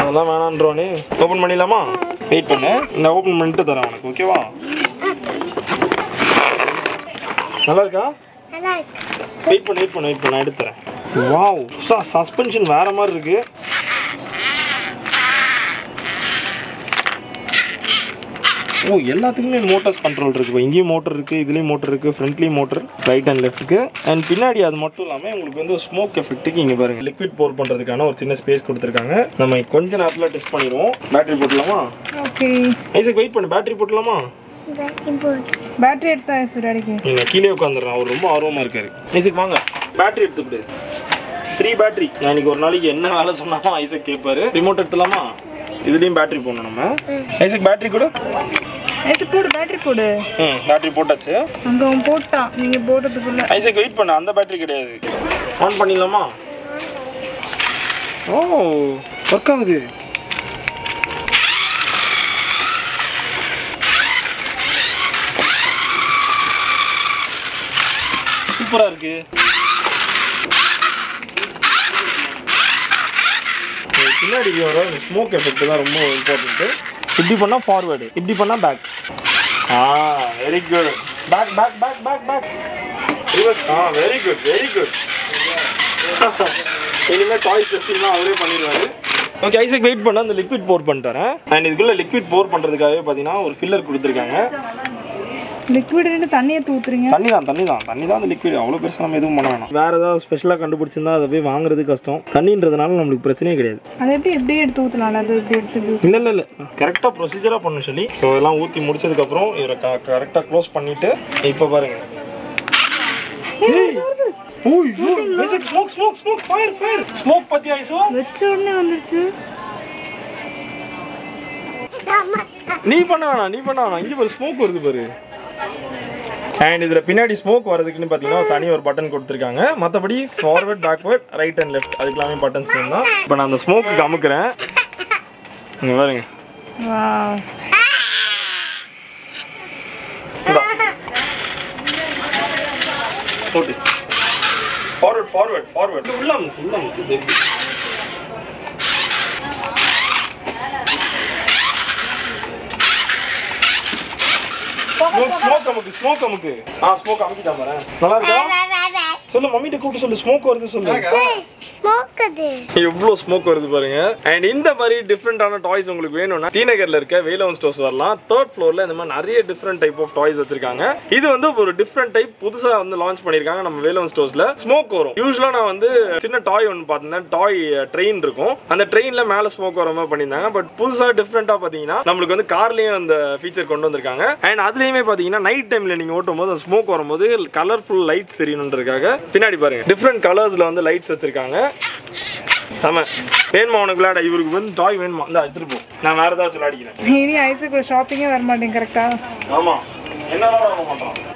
[SPEAKER 1] அதெல்லாம் வேணான்றோனே. ஓப்பன் பண்ணிடலாமா? வெயிட் பண்ணு. நான் ஓப்பன் பண்ணிட்டு தரேன் உனக்கு ஓகேவா நல்லா இருக்கா? வெயிட் பண்ணு வெயிட் பண்ணு வெயிட் பண்ணு நான் எடுத்து தரேன் வாவ் சஸ்பென்ஷன் வேற மாதிரி இருக்கு. ஓ எல்லாத்துக்குமே மோட்டர்ஸ் கண்ட்ரோல் இருக்கு. இப்போ இங்கேயும் மோட்டர் இருக்கு இதுலேயும் மோட்டர் இருக்கு ஃப்ரண்ட்லேயும் மோட்டர் ரைட் அண்ட் லெஃப்ட்டுக்கு அண்ட் பின்னாடி அது மட்டும் இல்லாமல் உங்களுக்கு வந்து ஸ்மோக் எஃபெக்ட்டுக்கு இங்கே பாருங்க. லிக்விட் போர் பண்ணுறதுக்கான ஒரு சின்ன ஸ்பேஸ் கொடுத்துருக்காங்க. நம்ம கொஞ்ச நேரத்தில் டெஸ்ட் பண்ணிடுவோம். பேட்டரி போட்டுலாமா
[SPEAKER 2] ஓகே
[SPEAKER 1] ஐசக் வெயிட் பண்ணு பேட்டரி போட்டுலாமா
[SPEAKER 2] பேட்டரி எடுத்தா ஐசு டாடிக்கு
[SPEAKER 1] நீங்கள் கீழே உட்காந்துடுறேன் அவர் ரொம்ப ஆர்வமாக இருக்காரு. ஐசக் வாங்க. பேட்டரி எடுத்துக்கிட்டு த்ரீ பேட்டரி நான் இன்னைக்கு ஒரு நாளைக்கு என்ன வேலை சொன்னாலும் ஐசக் கேட்பாரு. ரிமோட் எடுத்துலாமா இதுலேயும் பேட்டரி போடணும் நம்ம. ஐசக் பேட்டரி கூட.
[SPEAKER 2] ஐசு போடு பேட்டரி போடு.
[SPEAKER 1] ம் பேட்டரி போட்டாச்சு.
[SPEAKER 2] அங்க அவன் போட்டான் நீங்க போட்டதுக்குள்ள.
[SPEAKER 1] ஐசக் வெயிட் பண்ண. அந்த பேட்டரி கிடையாது. ஆன் பண்ணிடலாமா? ஓ ஒர்க் ஆகுது. சூப்பரா இருக்கு. இது பின்னாடி வர ஸ்மோக் எஃபெக்ட் தான் ரொம்ப இம்பார்ட்டன்ட் இப்படி பண்ணா ஃபார்வேர்டு இப்படி பண்ணா back ah very good back back back back back ah very good very good இனிமேல் டாய்ஸ் டெஸ்டிங்லாம் அவரே பண்ணிடுவாரு. ஓகே ஐசக் வெயிட் பண்ண அந்த லிக்விட் போர் பண்ணிட்டு அண்ட் இதுக்குள்ள லிக்விட் போர் பண்ணுறதுக்காகவே பார்த்தீங்கன்னா ஒரு ஃபில்லர் கொடுத்துருக்காங்க.
[SPEAKER 2] லிக்விட் தண்ணியை தூத்துறீங்க.
[SPEAKER 1] தண்ணி தான் தண்ணி தான் தண்ணி தான் அந்த லிக்விட் அவ்வளோ பெருசாக நம்ம எதுவும் பண்ண வேணாம். வேற ஏதாவது ஸ்பெஷலாக கண்டுபிடிச்சிருந்தா அதை போய் வாங்குறது கஷ்டம். தண்ணின்றதுனால நம்மளுக்கு பிரச்சனையே கிடையாது.
[SPEAKER 2] அதை எப்படி எப்படி எடுத்து ஊற்றலாம் அது இப்படி எடுத்து
[SPEAKER 1] இல்லை இல்லை இல்லை. கரெக்டாக ப்ரொசீஜராக பண்ணணும் சொல்லி ஸோ இதெல்லாம் ஊற்றி முடிச்சதுக்கப்புறம் இவரை கரெக்டாக க்ளோஸ் பண்ணிவிட்டு இப்போ பாருங்க. Smoke smoke smoke fire fire smoke பத்தி ஐசோ?
[SPEAKER 2] வச்ச உடனே வந்துருச்சு.
[SPEAKER 1] நீ பண்ண வேணாம் நீ பண்ண வேணாம். இங்கே பாரு ஸ்மோக் வருது பாரு. அண்ட் இதில் பின்னாடி ஸ்மோக் வரதுக்குன்னு பார்த்தீங்கன்னா தனி ஒரு பட்டன் கொடுத்துருக்காங்க. மற்றபடி forward backward right and left அதுக்கெல்லாமே buttons தான். இப்போ நான் அந்த ஸ்மோக்கு அமுக்குறேன். இங்கே பாருங்க. ஃபார்வர்ட் ஃபார்வர்ட் ஃபார்வர்ட் உள்ள அமுக்கு, உள்ள அமுக்கு, இது எப்படி? ஸ்மோக் ஸ்மோக் அமுக்கு ஸ்மோக் அமுக்கு ஆ ஸ்மோக் அமுக்கிட்டா பாரு நல்லா இருக்கா சொல்லு மம்மிட்ட கூப்பிட்டு சொல்லு ஸ்மோக் வருது சொல்லு. எவ்வளோ ஸ்மோக் வருது பாருங்க. அண்ட் இந்த மாதிரி டிஃப்ரெண்டான டாய்ஸ் உங்களுக்கு வேணும்னா டி நகர்ல இருக்க வேலவன் ஸ்டோர்ஸ் வரலாம். தேர்ட் ஃப்ளோர்ல இந்த மாதிரி நிறைய டிஃப்ரெண்ட் டைப் ஆஃப் டாய்ஸ் வச்சிருக்காங்க. இது வந்து ஒரு டிஃப்ரெண்ட் டைப் புதுசா வந்து லான்ச் பண்ணிருக்காங்க நம்ம வேலவன் ஸ்டோர்ஸ்ல ஸ்மோக் வரும். யூஸ்வலா நான் வந்து சின்ன டாய் ஒன்று பார்த்தேன் டாய் ட்ரெயின் இருக்கும். அந்த ட்ரெயின்ல மேல ஸ்மோக் வர மாதிரி பண்ணியிருந்தாங்க. பட் புதுசா டிஃப்ரெண்டா பாத்தீங்கன்னா நம்மளுக்கு வந்து கார்லயும் அந்த ஃபீச்சர் கொண்டு வந்திருக்காங்க. அண்ட் அதுலயுமே பாத்தீங்கன்னா நைட் டைம்ல நீங்க ஓட்டும் போது அந்த ஸ்மோக் வரும்போது கலர்ஃபுல் லைட்ஸ் தெரியணுன்றதுக்காக பின்னாடி பாருங்க. டிஃப்ரெண்ட் கலர்ஸ்ல வந்து லைட்ஸ் வச்சிருக்காங்க. செம. வேணுமா உனக்கு விளையாட? இவருக்கு வந்து டாய் வேணுமா? இந்த எடுத்துட்டு போ. நான் வேற ஏதாச்சும் விளையாடிக்கிறேன்.
[SPEAKER 2] இனி ஐஸுக்கு ஷாப்பிங்கே வர மாட்டேங்க கரெக்டா
[SPEAKER 1] ஆமா. என்ன விளையாட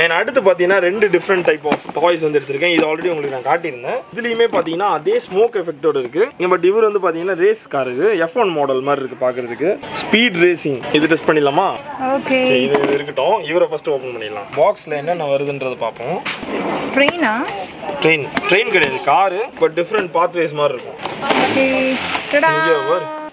[SPEAKER 1] அண்ட் அடுத்து பார்த்தீங்கன்னா ரெண்டு டிஃப்ரெண்ட் டைப் ஆஃப் டாய்ஸ் வந்து எடுத்திருக்கேன். இது ஆல்ரெடி உங்களுக்கு நான் காட்டியிருந்தேன். இதுலேயுமே பார்த்தீங்கன்னா அதே ஸ்மோக் எஃபெக்டோட இருக்கு. இங்க பட் இவர் வந்து பார்த்தீங்கன்னா ரேஸ் கார் இது எஃப் ஒன் மாடல் மாதிரி இருக்கு பார்க்கறதுக்கு ஸ்பீட் ரேசிங் இது டெஸ்ட் பண்ணிடலாமா?
[SPEAKER 2] ஓகே
[SPEAKER 1] இது இருக்கட்டும். இவரை ஃபர்ஸ்ட் ஓப்பன் பண்ணிடலாம். பாக்ஸில் என்னென்ன வருதுன்றதை பார்ப்போம்.
[SPEAKER 2] ட்ரெயினா
[SPEAKER 1] ட்ரெயின் ட்ரெயின் கிடையாது. காரு பட் டிஃப்ரெண்ட் பாத்வேஸ் மாதிரி இருக்கும்.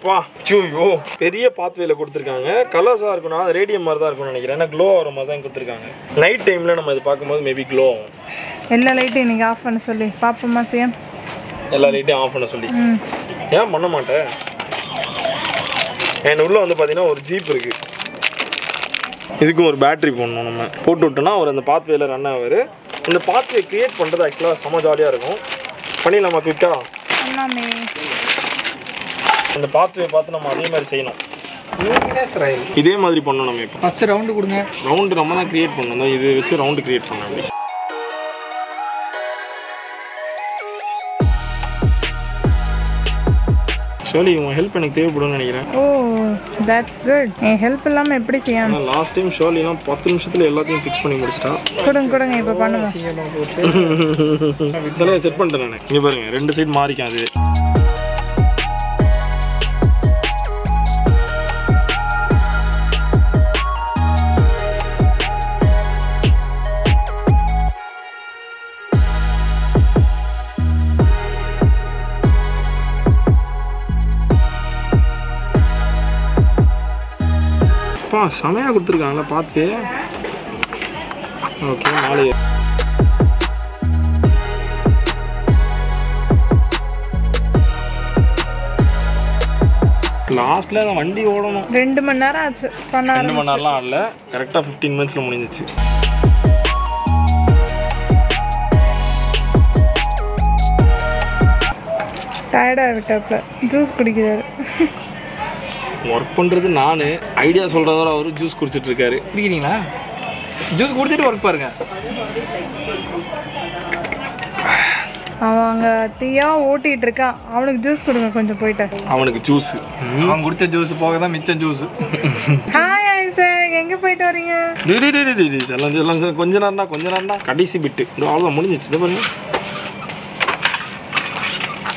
[SPEAKER 1] வர் வா ஐயோ பெரிய பாத்வேல கொடுத்துருக்காங்க. கலர்ஸாக இருக்கணும் அது ரேடியம் மாதிரி தான் இருக்கும்னு நினைக்கிறேன். ஏன்னா க்ளோ ஆகிற மாதிரி தான் கொடுத்துருக்காங்க. நைட் டைமில் நம்ம இது பார்க்கும்போது மேபி க்ளோ ஆகும்.
[SPEAKER 2] எல்லா லைட்டும் இன்னைக்கு ஆஃப் பண்ண சொல்லி. பாப்போமா சேம்
[SPEAKER 1] எல்லா லைட்டையும் ஆஃப் பண்ண சொல்லி. ஏன் பண்ண மாட்டேன் என் உள்ள வந்து பார்த்தீங்கன்னா ஒரு ஜீப் இருக்கு. இதுக்கும் ஒரு பேட்டரி போடணும் நம்ம. போட்டு விட்டோம்னா அவர் அந்த பாத்வேல ரன் ஆவார். இந்த பாத்வே கிரியேட் பண்ணுறது ஆக்சுவலாக செம ஜாலியாக இருக்கும். பண்ணிடலாமா குயிக்காக அந்த பாத்வே பார்த்து நம்ம அதே மாதிரி செய்யணும். இதே மாதிரி பண்ணணும் நம்ம இப்போ.
[SPEAKER 5] ஃபஸ்ட்டு ரவுண்டு கொடுங்க.
[SPEAKER 1] ரவுண்டு நம்ம தான் கிரியேட் பண்ணணும். இது வச்சு ரவுண்டு கிரியேட் பண்ண அப்படி சொல்லி உன் ஹெல்ப் எனக்கு தேவைப்படும்னு நினைக்கிறேன்.
[SPEAKER 2] ஓ தட்ஸ் குட் என் ஹெல்ப் இல்லாமல் எப்படி செய்யாம
[SPEAKER 1] ஆனால் லாஸ்ட் டைம் ஷோலிலாம் பத்து நிமிஷத்தில் எல்லாத்தையும் ஃபிக்ஸ் பண்ணி முடிச்சிட்டா.
[SPEAKER 2] கொடுங்க கொடுங்க இப்போ பண்ணுவோம் [laughs]
[SPEAKER 1] இதெல்லாம் செட் பண்ணிட்டேன் நான். இங்கே பாருங்க ரெண்டு சைடு மாறிக்கும் அது. செமையாக கொடுத்துருக்காங்களா பார்த்து. ஓகே நாலு லாஸ்ட்ல வண்டி ஓடணும்.
[SPEAKER 2] ரெண்டு மணி நேரம் ஆச்சு.
[SPEAKER 1] ரெண்டு மணி நேரம்லாம் ஆடல. கரெக்டாக ஃபிஃப்டீன் மினிட்ஸில் முடிஞ்சிச்சு.
[SPEAKER 2] டயர்டாக விட்டாப்ல ஜூஸ் குடிக்கிறாரு.
[SPEAKER 1] ஒர்க் பண்ணுறது நான். ஐடியா சொல்கிறதோட அவரு ஜூஸ் குடிச்சிட்டு இருக்காரு
[SPEAKER 5] குடிக்கிறீங்களா? ஜூஸ் குடிச்சிட்டு ஒர்க் பாருங்க.
[SPEAKER 2] அவன் அங்கே தீயா ஓட்டிகிட்டு இருக்கான் அவனுக்கு ஜூஸ் கொடுங்க கொஞ்சம் போயிட்டு.
[SPEAKER 1] அவனுக்கு ஜூஸ்
[SPEAKER 5] அவன் குடிச்ச ஜூஸ் போக தான் மிச்சம் ஜூஸ்
[SPEAKER 2] ஹாய் ஐசக் எங்கே போயிட்டு வரீங்க?
[SPEAKER 1] கொஞ்ச நேரம்டா கொஞ்ச நேரம்டா. கடைசி பிட்டு அவ்வளோ முடிஞ்சிச்சு இதை பாருங்க.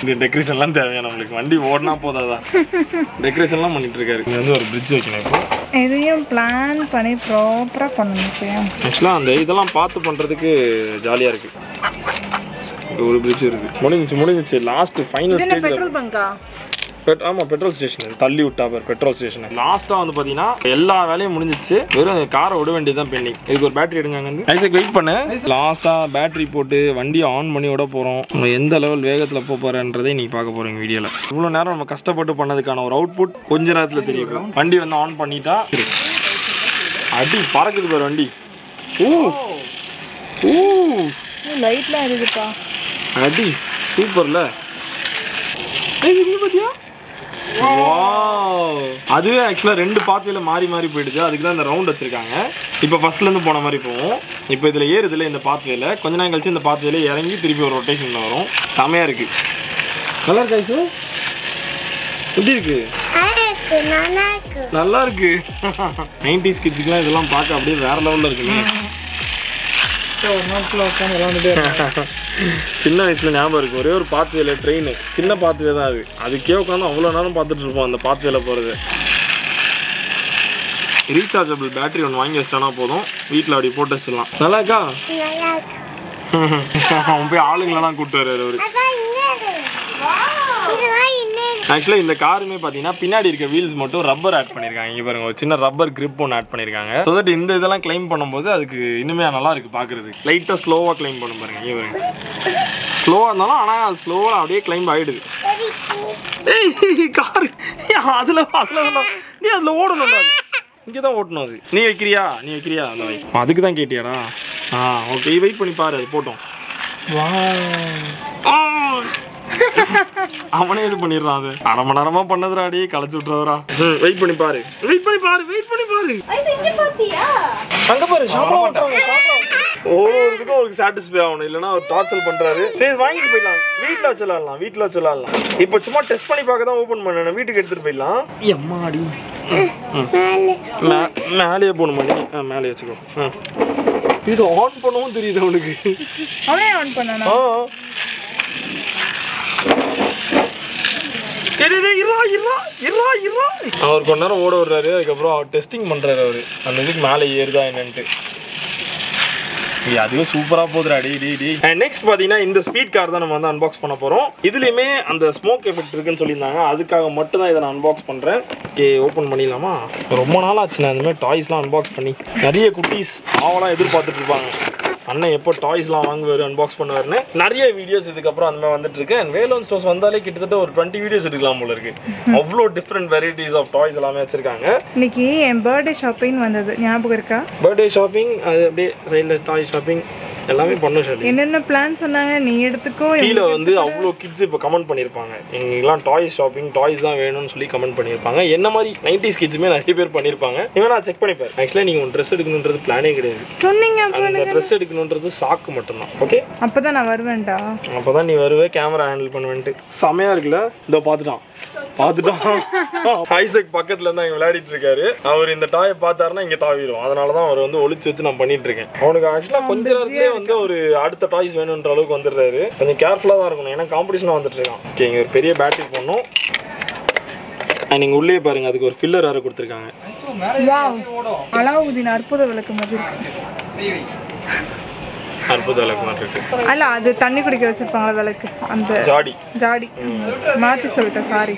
[SPEAKER 1] இந்த டெக்கரேஷன்லாம் தேவையா நம்மளுக்கு வண்டி ஓடினா போதாதான் டெக்கரேஷன்லாம் பண்ணிட்டு இருக்காரு இங்க வந்து ஒரு பிரிட்ஜ் வைக்கணும் இப்போ.
[SPEAKER 2] இதையும் பிளான் பண்ணி ப்ராப்பராக பண்ணணும்
[SPEAKER 1] ஆக்சுவலாக அந்த இதெல்லாம் பார்த்து பண்ணுறதுக்கு ஜாலியாக இருக்கு. இங்க ஒரு பிரிட்ஜ் இருக்கு. முடிஞ்சிச்சு முடிஞ்சிச்சு. லாஸ்ட் ஃபைனல் ஸ்டேஜில்
[SPEAKER 2] பெட்ரோல் பங்கா
[SPEAKER 1] பெட் ஆமாம் பெட்ரோல் ஸ்டேஷன் தள்ளி விட்டா பேர் பெட்ரோல் ஸ்டேஷன் லாஸ்ட்டாக வந்து பார்த்தீங்கன்னா எல்லா வேலையும் முடிஞ்சிச்சு வெறும் காரை விட வேண்டியது தான் பெண்டிங் இதுக்கு ஒரு பேட்டரி எடுங்க அங்கேருந்து. ஐசக் வெயிட் பண்ணு. லாஸ்ட்டாக பேட்டரி போட்டு வண்டியை ஆன் பண்ணி விட போகிறோம் நம்ம எந்த லெவல் வேகத்தில் போக போகிறேன்றதை நீங்கள் பார்க்க போகிறீங்க வீடியோவில் இவ்வளோ நேரம் நம்ம கஷ்டப்பட்டு பண்ணதுக்கான ஒரு அவுட்புட் கொஞ்ச நேரத்தில் தெரியும். வண்டி வந்து ஆன் பண்ணிட்டா அடி பறக்குது பாரு வண்டி. ஊ ஊ
[SPEAKER 2] லைட்லாம் இருக்குப்பா
[SPEAKER 1] அடி சூப்பர்ல பாத்தியா? வாவ் அதுவே ஆக்சுவலாக ரெண்டு பாத்வேல மாறி மாறி போயிடுது அதுக்கு தான் இந்த ரவுண்ட் வச்சிருக்காங்க. இப்போ ஃபர்ஸ்ட்லேருந்து போன மாதிரி போவோம். இப்போ இதில் ஏறுதுல இந்த பாத்வேல கொஞ்ச நேரம் கழிச்சு இந்த பாத்வேல இறங்கி திருப்பி ஒரு ரொட்டேஷனில் வரும். செமையாக இருக்கு. கலர் காய்ஸு எப்படி இருக்கு? நல்லா இருக்கு [laughs] நைன்டிஸ் கிட்ஸுக்குலாம் இதெல்லாம் பார்க்க அப்படியே வேற லெவலில் இருக்குங்க [laughs] சின்ன வயசுல ஞாபகம் இருக்கு. ஒரே ஒரு பாத்வேல ட்ரெயின் சின்ன பாத்வே தான் அது. அதுக்கே உட்காந்து அவ்வளோ நேரம் பார்த்துட்டு இருப்போம் அந்த பாத்வேல போகிறது ரீசார்ஜபிள் பேட்டரி ஒன்று வாங்கி வச்சிட்டானா போதும். வீட்டில் அப்படி போட்டு வச்சிடலாம். நல்லா இருக்கா [laughs] அவன் போய் ஆளுங்களெல்லாம் கூப்பிட்டு வர்றாரு அவரு. ஆக்சுவலாக இந்த காருமே பார்த்தீங்கன்னா பின்னாடி இருக்க வீல்ஸ் மட்டும் ரப்பர் ஆட் பண்ணியிருக்காங்க இங்கே பாருங்க ஒரு சின்ன ரப்பர் grip ஒன்று ஆட் பண்ணியிருக்காங்க ஸோ தட் இந்த இதெல்லாம் கிளைம் பண்ணும்போது அதுக்கு இன்னுமே நல்லா இருக்கு பார்க்குறதுக்கு லைட்டாக ஸ்லோவாக கிளைம் பண்ணும் பாருங்க இங்கே பாருங்க. ஸ்லோவாக இருந்தாலும் ஆனால் அது ஸ்லோவாக அப்படியே கிளைம் ஆகிடுது ஏய் காரு. அதில் அதில் நீ அதில் ஓடணும் இங்கே தான் ஓட்டணும் அது. நீ வைக்கிறியா? நீ வைக்கிறியா? அந்த வை அதுக்கு தான் கேட்டியாடா? ஆ ஓகே வெயிட் பண்ணி பாரு அது போட்டோம். ஆ! [laughs] அவனே இது பண்ணிடுறான் அது. அரை மணி நேரமா பண்ணதுராடி களைச்சு விட்டுறதுரா வெயிட் பண்ணி பாரு. வெயிட் பண்ணி பாரு வெயிட் பண்ணி பாரு. அங்க பாரு ஒவ்வொரு இதுக்கும் அவருக்கு சாட்டிஸ்ஃபை ஆகணும். இல்லைன்னா அவர் டார்ச்சல் பண்றாரு. சரி வாங்கிட்டு போயிடலாம். வீட்டில் வச்சு விளாடலாம் வீட்டில் வச்சு விளாடலாம் இப்போ சும்மா டெஸ்ட் பண்ணி பார்க்க தான் ஓப்பன் பண்ணேன். வீட்டுக்கு எடுத்துட்டு போயிடலாம். எம்மாடி. மேலேயே போகணும் மணி. ஆ மேலே வச்சுக்கோ. ம் இது ஆன் பண்ணவும் தெரியுது அவனுக்கு.
[SPEAKER 2] அவனே ஆன் பண்ணனா
[SPEAKER 1] ஆ டேய், டேய், டேய், இருடா, இருடா, இருடா, இருடா. அவர் கொஞ்ச நேரம் ஓட விடுறாரு அதுக்கப்புறம் அவர் டெஸ்டிங் பண்றாரு அவரு. அந்த இதுக்கு மேலே ஏறுதா என்னன்ட்டு. அதுவே சூப்பரா போகுதுடா டே டே டே நெக்ஸ்ட் பாத்தீங்கன்னா இந்த ஸ்பீட் கார் தான் நம்ம வந்து அன்பாக்ஸ் பண்ண போறோம். இதுலயுமே அந்த ஸ்மோக் எஃபெக்ட் இருக்குன்னு சொல்லியிருந்தாங்க. அதுக்காக மட்டும் தான் இதை நான் அன்பாக்ஸ் பண்றேன். ஓகே ஓப்பன் பண்ணிடலாமா? ரொம்ப நாள் ஆச்சு நான் இந்த மாதிரி டாய்ஸ்லாம் அன்பாக்ஸ் பண்ணி. நிறைய குட்டீஸ் ஆவலாம் எதிர்பார்த்துட்டு இருப்பாங்க. அண்ணன் எப்போ டாய்ஸ்லாம் வாங்குவார் அன்பாக்ஸ் பண்ணுவாருன்னு நிறைய வீடியோஸ் இதுக்கப்புறம் அந்த மாதிரி வந்துட்டு இருக்கு. அண்ட் வேலோன் ஸ்டோர்ஸ் வந்தாலே கிட்டத்தட்ட ஒரு டுவெண்ட்டி வீடியோஸ் எடுக்கலாம் போல இருக்கு. அவ்வளோ டிஃப்ரெண்ட் வெரைட்டிஸ் ஆஃப் டாய்ஸ் எல்லாமே வச்சிருக்காங்க.
[SPEAKER 2] இன்னைக்கு என் பர்த்டே ஷாப்பிங் வந்தது. ஞாபகம் இருக்கா?
[SPEAKER 1] பர்த்டே ஷாப்பிங் அது அப்படியே சைடில் டாய் ஷாப்பிங் எல்லாமே பண்ணும் ஷாலி
[SPEAKER 2] என்னென்ன பிளான் சொன்னாங்க? நீ எடுத்துக்கோ
[SPEAKER 1] கீழே வந்து அவ்வளோ கிட்ஸ் இப்போ கமெண்ட் பண்ணியிருப்பாங்க. எங்களுக்குலாம் டாய்ஸ் ஷாப்பிங் டாய்ஸ் தான் வேணும்னு சொல்லி கமெண்ட் பண்ணியிருப்பாங்க. என்ன மாதிரி நைன்டிஸ் கிட்ஸுமே நிறைய பேர் பண்ணியிருப்பாங்க. இவன் நான் செக் பண்ணிப்பேன் ஆக்சுவலாக நீங்கள் ஒரு ட்ரெஸ் எடுக்கணுன்றது பிளானே கிடையாது.
[SPEAKER 2] சொன்னீங்க அப்ப
[SPEAKER 1] அந்த ட்ரெஸ் எடுக்கணுன்றது சாக்கு மட்டும்தான். ஓகே
[SPEAKER 2] அப்பதான் நான் வருவேன்டா.
[SPEAKER 1] அப்போ தான் நீ வருவே கேமரா ஹேண்டில் பண்ணுவேன்ட்டு. செமையாக இருக்குல்ல? இதோ பார்த்துட்டான். பார்த்துட்டான் ஐசக் பக்கத்துல இருந்து விளையாடிட்டு இருக்காரு. அவர் இந்த டாயை பார்த்தாருன்னா இங்க தாவிடும் அதனால தான் அவர் வந்து ஒளிச்சு வச்சு நான் பண்ணிட்டு இருக்கேன். அவனுக்கு ஆக்சுவலா கொஞ்ச நேரத்திலே வந்து ஒரு அடுத்த டாய்ஸ் வேணுன்ற அளவுக்கு வந்துடுறாரு. கொஞ்சம் கேர்ஃபுல்லா தான் இருக்கணும். ஏன்னா காம்படிஷன் வந்துட்டு இருக்கான். ஓகே இங்க ஒரு பெரிய பேட்டரி போடணும். அண்ட் நீங்க உள்ளே பாருங்க. அதுக்கு ஒரு ஃபில்லர் வேற கொடுத்துருக்காங்க.
[SPEAKER 2] அலாவுதீன் அற்புத விளக்கு மாதிரி
[SPEAKER 1] அற்புத விளக்கு மாதிரி இருக்கு.
[SPEAKER 2] அல்ல அது தண்ணி குடிக்க வச்சிருப்பாங்களா விளக்கு. அந்த
[SPEAKER 1] ஜாடி.
[SPEAKER 2] ஜாடி. மாத்தி சொல்லிட்டேன் சாரி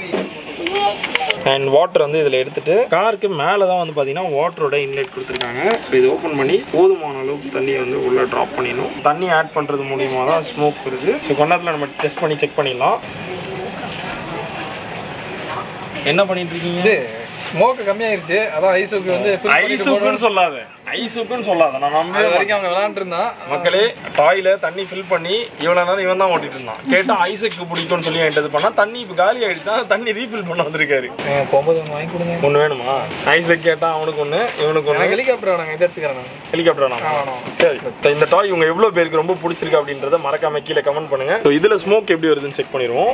[SPEAKER 1] அண்ட் வாட்டர் வந்து இதில் எடுத்துட்டு காருக்கு மேலே தான் வந்து பார்த்தீங்கன்னா வாட்டரோட இன்லெட் கொடுத்துருக்காங்க. ஸோ இது ஓப்பன் பண்ணி போதுமான அளவுக்கு தண்ணியை வந்து உள்ளே ட்ராப் பண்ணிடணும். தண்ணி ஆட் பண்ணுறது மூலியமாக தான் ஸ்மோக் வருது. ஸோ கொண்டாத்தில் நம்ம டெஸ்ட் பண்ணி செக் பண்ணிடலாம். என்ன பண்ணிட்டு இருக்கீங்க?
[SPEAKER 5] இது ஸ்மோக் கம்மியாயிருச்சு. அதான் ஐஸுக்கு வந்து.
[SPEAKER 1] ஐஸுக்குன்னு சொல்லாத. ஐஸுக்குன்னு சொல்லாத. நான் நம்பவே
[SPEAKER 5] வரைக்கும் அவங்க விளாண்டுருந்தான்.
[SPEAKER 1] மக்களே டாயில தண்ணி ஃபில் பண்ணி இவ்வளோ நேரம் இவன் தான் ஓட்டிட்டு இருந்தான் கேட்டா ஐஸுக்கு பிடிக்கும்னு சொல்லி என்கிட்ட இது பண்ணா தண்ணி இப்போ காலி ஆயிடுச்சா தண்ணி ரீஃபில் பண்ண வந்திருக்காரு.
[SPEAKER 5] போகும்போது ஒன்று வாங்கி கொடுங்க.
[SPEAKER 1] ஒன்று வேணுமா? ஐசக் கேட்டா அவனுக்கு ஒன்று இவனுக்கு ஒன்று
[SPEAKER 5] ஹெலிகாப்டர் வேணாங்க இதை எடுத்துக்கிறேன் நான்.
[SPEAKER 1] ஹெலிகாப்டர் வேணாமா? சரி இந்த டாய் இவங்க எவ்வளோ பேருக்கு ரொம்ப பிடிச்சிருக்கு அப்படின்றத மறக்காம கீழே கமெண்ட் பண்ணுங்க. ஸோ இதில் ஸ்மோக் எப்படி வருதுன்னு செக் பண்ணிடுவோம்.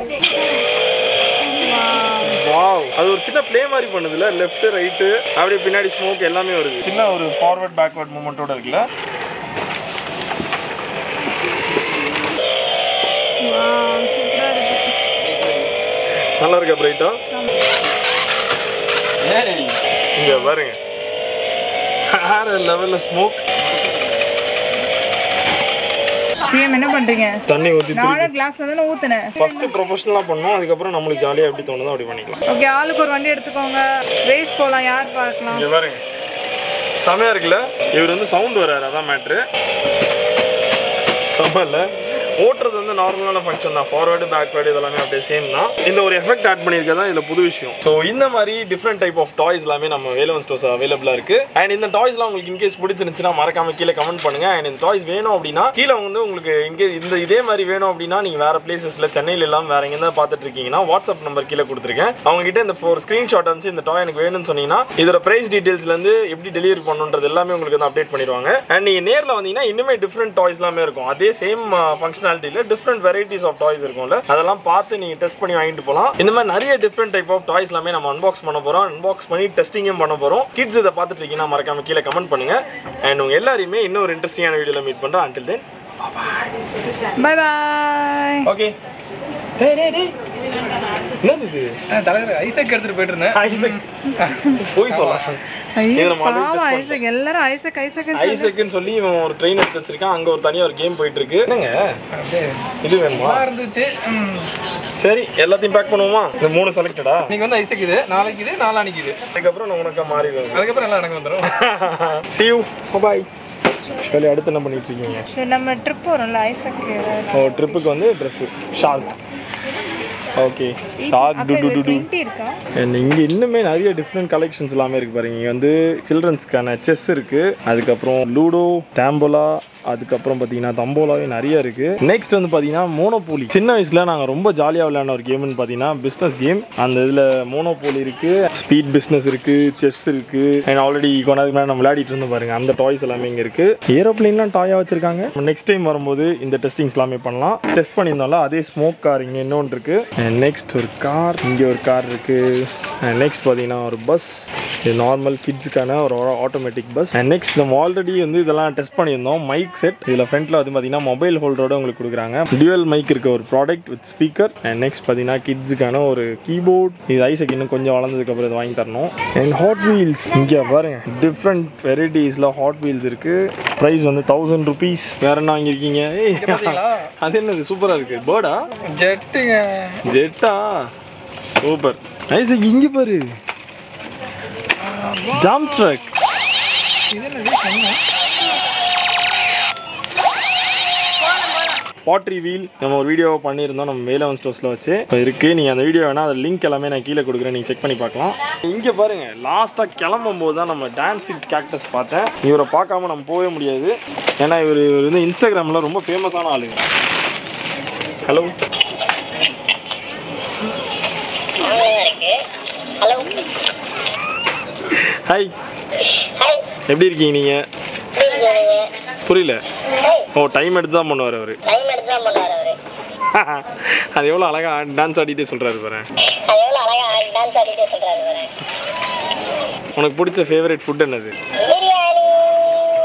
[SPEAKER 1] வாவ் அது ஒரு சின்ன ப்ளே மாதிரி பண்ணுதுல லெஃப்ட் ரைட்டு அப்படியே பின்னாடி ஸ்மோக் எல்லாமே வருது. சின்ன ஒரு ஃபார்வர்ட் பேக்வர்ட் மூமெண்ட்டோட இருக்குல்ல? நல்லா இருக்கா பிரைட்டா ஏய். இங்க பாருங்க. வேற லெவல்ல ஸ்மோக்
[SPEAKER 2] சிஎம் என்ன பண்றீங்க?
[SPEAKER 1] தண்ணி ஊற்றி
[SPEAKER 2] நானும் கிளாஸ்ல தானே ஊத்துனேன்
[SPEAKER 1] ஃபர்ஸ்ட் ப்ரொஃபஷனலாக பண்ணோம் அதுக்கப்புறம் நம்மளுக்கு ஜாலியாக எப்படி தோணுதோ அப்படி பண்ணிக்கலாம்.
[SPEAKER 2] ஓகே ஆளுக்கு ஒரு வண்டி எடுத்துக்கோங்க. ரேஸ் போலாம் யார் பார்க்கலாம்?
[SPEAKER 1] இங்க பாருங்க. செமையா இருக்குல்ல? இவர் வந்து சவுண்ட் வராரு அதான் மேட்ரு செம்ம இல்ல? ஓட்டுறது வந்து நார்மலான ஃபங்க்ஷன் தான். ஃபார்வேர்டு பேக்வேர்டு இதெல்லாமே அப்படியே சேம் தான். இந்த ஒரு எஃபெக்ட் ஆட் பண்ணியிருக்கதான் இதில் புது விஷயம். ஸோ இந்த மாதிரி டிஃப்ரெண்ட் டைப் ஆஃப் டாய்ஸ் எல்லாமே நம்ம வேலவன் ஸ்டோர்ஸ் அவைலபிளாக இருக்குது அண்ட் இந்த டாய்ஸ்லாம் உங்களுக்கு இன்கேஸ் பிடிச்சிருந்துச்சுன்னா மறக்காம கீழே கமெண்ட் பண்ணுங்க. அண்ட் இந்த டாய்ஸ் வேணும் அப்படின்னா கீழே வந்து உங்களுக்கு இன்கேஸ் இந்த இதே மாதிரி வேணும் அப்படின்னா நீங்கள் வேற பிளேசஸில் சென்னையில் இல்லாமல் வேறு எங்கேயாவது பார்த்துட்டு இருக்கீங்கன்னா வாட்ஸ்அப் நம்பர் கீழே கொடுத்துருக்கேன். அவங்ககிட்ட இந்த ஒரு ஸ்க்ரீன்ஷாட் அனுப்பிச்சு இந்த டாய் எனக்கு வேணும்னு சொன்னீங்கன்னா இதோட பிரைஸ் டீட்டெயில்ஸ்லேருந்து எப்படி டெலிவரி பண்ணுன்றது எல்லாமே உங்களுக்கு வந்து அப்டேட் பண்ணிடுவாங்க. அண்ட் நீங்கள் நேரில் வந்தீங்கன்னா இன்னுமே டிஃப்ரெண்ட் டாய்ஸ் எல்லாமே இருக்கும். அதே சேம் ஃபங்க்ஷன் uh, ஃபங்க்ஷனாலிட்டியில் டிஃப்ரெண்ட் வெரைட்டிஸ் ஆஃப் டாய்ஸ் இருக்கும்ல அதெல்லாம் பார்த்து நீங்கள் டெஸ்ட் பண்ணி வாங்கிட்டு போகலாம் இந்த மாதிரி நிறைய டிஃப்ரெண்ட் டைப் ஆஃப் டாய்ஸ் எல்லாமே நம்ம அன்பாக்ஸ் பண்ண போகிறோம் அன்பாக்ஸ் பண்ணி டெஸ்டிங்கும் பண்ண போகிறோம் கிட்ஸ் இதை பார்த்துட்டு இருக்கீங்கன்னா மறக்காம கீழே கமெண்ட் பண்ணுங்க. அண்ட் உங்க எல்லாரையுமே இன்னொரு இன்ட்ரெஸ்டிங்கான வீடியோவில் மீட் பண்ணுறோம் until then
[SPEAKER 2] bye bye
[SPEAKER 1] okay டேய் டேய் டேய் என்னது இது?
[SPEAKER 5] தலைவர் ஐசக் எடுத்துட்டு போயிட்டு இருந்தேன்
[SPEAKER 1] ஐசக் போய் சொல்லலாம்
[SPEAKER 2] ஐசக். எல்லாரும் ஐசக் ஐசக்
[SPEAKER 1] ஐசக்குன்னு சொல்லி இவன் ஒரு ட்ரெயின் எடுத்து வச்சிருக்கான். அங்க ஒரு தனியா ஒரு கேம் போயிட்டு இருக்கு என்னங்க?
[SPEAKER 5] அப்படியே
[SPEAKER 1] இது வேணுமா?
[SPEAKER 5] இருந்துச்சு.
[SPEAKER 1] சரி எல்லாத்தையும் பேக் பண்ணுவோமா? இந்த மூணு செலக்டடா
[SPEAKER 5] இன்னைக்கு வந்து ஐசக் இது நாளைக்கு இது நாளானிக்கு இது.
[SPEAKER 1] அதுக்கப்புறம் நான் உனக்கு மாறி வருவேன்
[SPEAKER 5] அதுக்கப்புறம் எல்லாம் எனக்கு வந்துடும் [laughs]
[SPEAKER 1] see you. Bye சரி அடுத்து என்ன பண்ணிட்டு இருக்கீங்க?
[SPEAKER 2] நம்ம ட்ரிப் வரோம்ல ஐசக்
[SPEAKER 1] ஓ ட்ரிப்புக்கு வந்து dress shark okay shark to to to and இங்கே இன்னுமே நிறைய டிஃப்ரெண்ட் கலெக்ஷன்ஸ் எல்லாமே இருக்கு பாருங்க. இங்கே வந்து சில்ட்ரன்ஸ்க்கான செஸ் இருக்கு. அதுக்கப்புறம் லூடோ டேம்போலா அதுக்கப்புறம் பார்த்தீங்கன்னா தம்போலாவே நிறைய இருக்கு. நெக்ஸ்ட் வந்து பார்த்தீங்கன்னா மோனோபோலி சின்ன வயசுல நாங்கள் ரொம்ப ஜாலியாக விளையாடின ஒரு கேம்னு பார்த்தீங்கன்னா பிஸ்னஸ் கேம் அந்த இதில் மோனோபோலி இருக்கு ஸ்பீட் பிஸ்னஸ் இருக்கு செஸ் இருக்கு. அண்ட் ஆல்ரெடி கொண்டாதுக்கு மேலே நம்ம விளையாடிட்டு இருந்தோம் பாருங்க. அந்த டாய்ஸ் எல்லாமே இங்கே இருக்கு. ஏரோப்ளைன்லாம் டாயாக வச்சிருக்காங்க. நெக்ஸ்ட் டைம் வரும்போது இந்த டெஸ்டிங்ஸ் எல்லாமே பண்ணலாம். டெஸ்ட் பண்ணியிருந்தோம்ல அதே ஸ்மோக் கார் இங்கே இன்னொன்று இருக்கு. நெக்ஸ்ட் ஒரு கார் இங்கே ஒரு கார் இருக்கு நெக்ஸ்ட் பார்த்தீங்கன்னா ஒரு பஸ் இது நார்மல் கிட்ஸுக்கான ஒரு ஆட்டோமேட்டிக் பஸ் அண்ட் நெக்ஸ்ட் நம்ம ஆல்ரெடி வந்து இதெல்லாம் டெஸ்ட் பண்ணியிருந்தோம். மைக் செட் இதில் ஃப்ரண்ட்டில் வந்து பார்த்தீங்கன்னா மொபைல் ஹோல்டரோட உங்களுக்கு கொடுக்குறாங்க. டியூவல் மைக் இருக்க ஒரு product with speaker and next பார்த்தீங்கன்னா கிட்ஸுக்கான ஒரு கீபோர்ட் இது ஐசக் இன்னும் கொஞ்சம் வளர்ந்ததுக்கப்புறம் இது வாங்கி தரணும். அண்ட் ஹாட் வீல்ஸ் இங்கே பாருங்க. டிஃப்ரெண்ட் வெரைட்டிஸில் ஹாட் வீல்ஸ் இருக்குது ப்ரைஸ் வந்து தௌசண்ட் ருபீஸ் வேற என்ன வாங்கியிருக்கீங்க? அது என்னது? சூப்பராக இருக்குது பேர்டா
[SPEAKER 5] ஜெட்டுங்க
[SPEAKER 1] ஜெட்டா சூப்பர் ஐசக் இங்கே பாரு. ஜாம் ட்ரக் பாட்ரி வீல் நம்ம ஒரு வீடியோ பண்ணியிருந்தோம். நம்ம வேலவன் ஸ்டோர்ஸில் வச்சு. இப்போ இருக்குது நீங்கள் அந்த வீடியோ வேணால் அந்த லிங்க் எல்லாமே நான் கீழே கொடுக்குறேன். நீங்கள் செக் பண்ணி பார்க்கலாம். இங்கே பாருங்கள் லாஸ்ட்டாக கிளம்பும் போது தான் நம்ம டான்ஸிங் கேக்டஸ் பார்த்தேன். இவரை பார்க்காம நம்ம போகவே முடியாது. ஏன்னா இவர் இவர் வந்து இன்ஸ்டாகிராமில் ரொம்ப ஃபேமஸான ஆளுங்க. ஹலோ ஹாய் எப்படி இருக்கீங்க நீங்கள் புரியல. ஓ டைம் எடுத்து தான் பண்ணுவார் அவர்.
[SPEAKER 7] டைம் எடுத்து தான் பண்ணுவார் அவரு. [laughs]
[SPEAKER 1] அது எவ்வளோ அழகா டான்ஸ் ஆடிட்டே சொல்கிறாரு பாரு.
[SPEAKER 7] அது எவ்வளோ அழகா டான்ஸ் ஆடிட்டே சொல்றாரு பாரு.
[SPEAKER 1] உனக்கு பிடிச்ச ஃபேவரட் ஃபுட் என்னது?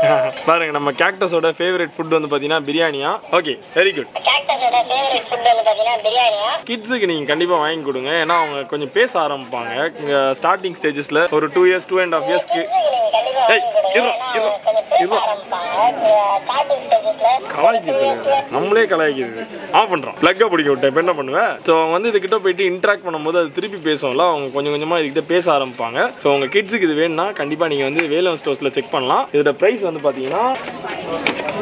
[SPEAKER 1] [laughs] பாருங்க நம்ம கேக்டஸோட ஃபேவரட் ஃபுட் வந்து பார்த்தீங்கன்னா பிரியாணியா? ஓகே வெரி குட்
[SPEAKER 7] கேக்டஸோட ஃபேவரட் ஃபுட் வந்து பார்த்தீங்கன்னா பிரியாணியா?
[SPEAKER 1] கிட்ஸுக்கு நீங்கள் கண்டிப்பாக வாங்கி கொடுங்க. ஏன்னா அவங்க கொஞ்சம் பேச ஆரம்பிப்பாங்க. ஸ்டார்டிங் ஸ்டேஜஸில் ஒரு two years two and half இயர்ஸ்க்கு
[SPEAKER 7] நீங்க கண்டிப்பா
[SPEAKER 1] கலாய்க்கிறது நம்மளே கலாய்க்கிறது. ஆஃப் பண்ணுறோம் ப்ளக்கை பிடிக்க விட்டேன். இப்போ என்ன பண்ணுவேன் ஸோ அவங்க வந்து இதுக்கிட்ட போயிட்டு இன்ட்ராக்ட் பண்ணும்போது அது திருப்பி பேசும்ல. அவங்க கொஞ்சம் கொஞ்சமாக இதுக்கிட்ட பேச ஆரம்பிப்பாங்க. ஸோ உங்கள் கிட்ஸுக்கு இது வேணும்னா கண்டிப்பாக நீங்கள் வந்து வேலவன் ஸ்டோர்ஸில் செக் பண்ணலாம். இதோட ப்ரைஸ் வந்து பார்த்தீங்கன்னா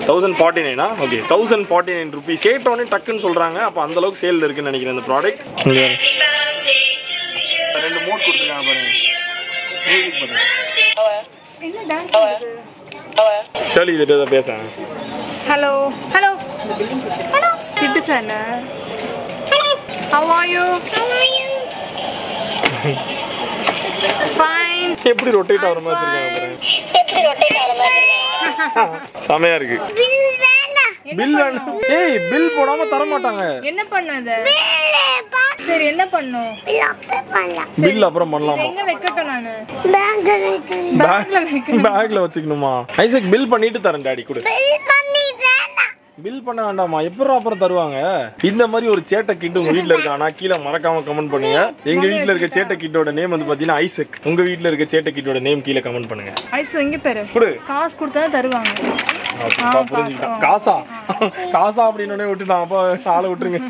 [SPEAKER 1] தௌசண்ட் ஃபார்ட்டி நைனா okay thousand forty nine rupees கேட்டோன்னே டக்குன்னு சொல்கிறாங்க அப்போ அந்த அளவுக்கு சேல் இருக்குன்னு நினைக்கிறேன் இந்த ப்ராடக்ட் ரெண்டு மோட் கொடுத்துருக்காங்க பாருங்க. மியூசிக்
[SPEAKER 2] டான்ஸ்
[SPEAKER 1] ஷர்லி இதுகிட்ட தான் பேசுகிறேன்
[SPEAKER 2] ஹலோ ஹலோ ஹலோ திட்டுச்சா என்ன? Are you? Fine.
[SPEAKER 1] எப்படி ரொட்டேட் ஆகிற மாதிரி வச்சிருக்காங்க பாருங்க.
[SPEAKER 7] எப்படி ரொட்டேட் ஆகிற மாதிரி?
[SPEAKER 1] செமையா இருக்கு. பில் வேணும் ஏய் பில் போடாம தர மாட்டாங்க
[SPEAKER 2] என்ன பண்ணும் இத சரி என்ன பண்ணும்
[SPEAKER 1] பில் அப்புறம் பண்ணலாமா?
[SPEAKER 2] எங்க வைக்கட்டும் நானு?
[SPEAKER 1] பேக்
[SPEAKER 2] பேக்ல வைக்கணும்?
[SPEAKER 1] பேக்ல வச்சுக்கணுமா? ஐசக் பில் பண்ணிட்டு தரேன் டாடி கொடு. பில் பண்ண வேண்டாமா எப்பறம் அப்புறம் தருவாங்க? இந்த மாதிரி ஒரு சேட்டை கிட் உங்க வீட்ல இருக்கானா கீழே மறக்காம கமெண்ட் பண்ணுங்க. எங்க வீட்ல இருக்க சேட்டை கிட்டோட நேம் வந்து பாத்தீங்கன்னா ஐசக். உங்க வீட்ல இருக்க சேட்டை கிட்டோட நேம் கீழே கமெண்ட் பண்ணுங்க.
[SPEAKER 2] ஐஸ் எங்க பேரு.
[SPEAKER 1] கொடு.
[SPEAKER 2] காசு கொடுத்தா தருவாங்க.
[SPEAKER 1] புரிஞ்சுக்கிட்டான். காசா? காசா அப்படின்னு விட்டுட்டான். அப்பா ஆளை விட்டுருங்க.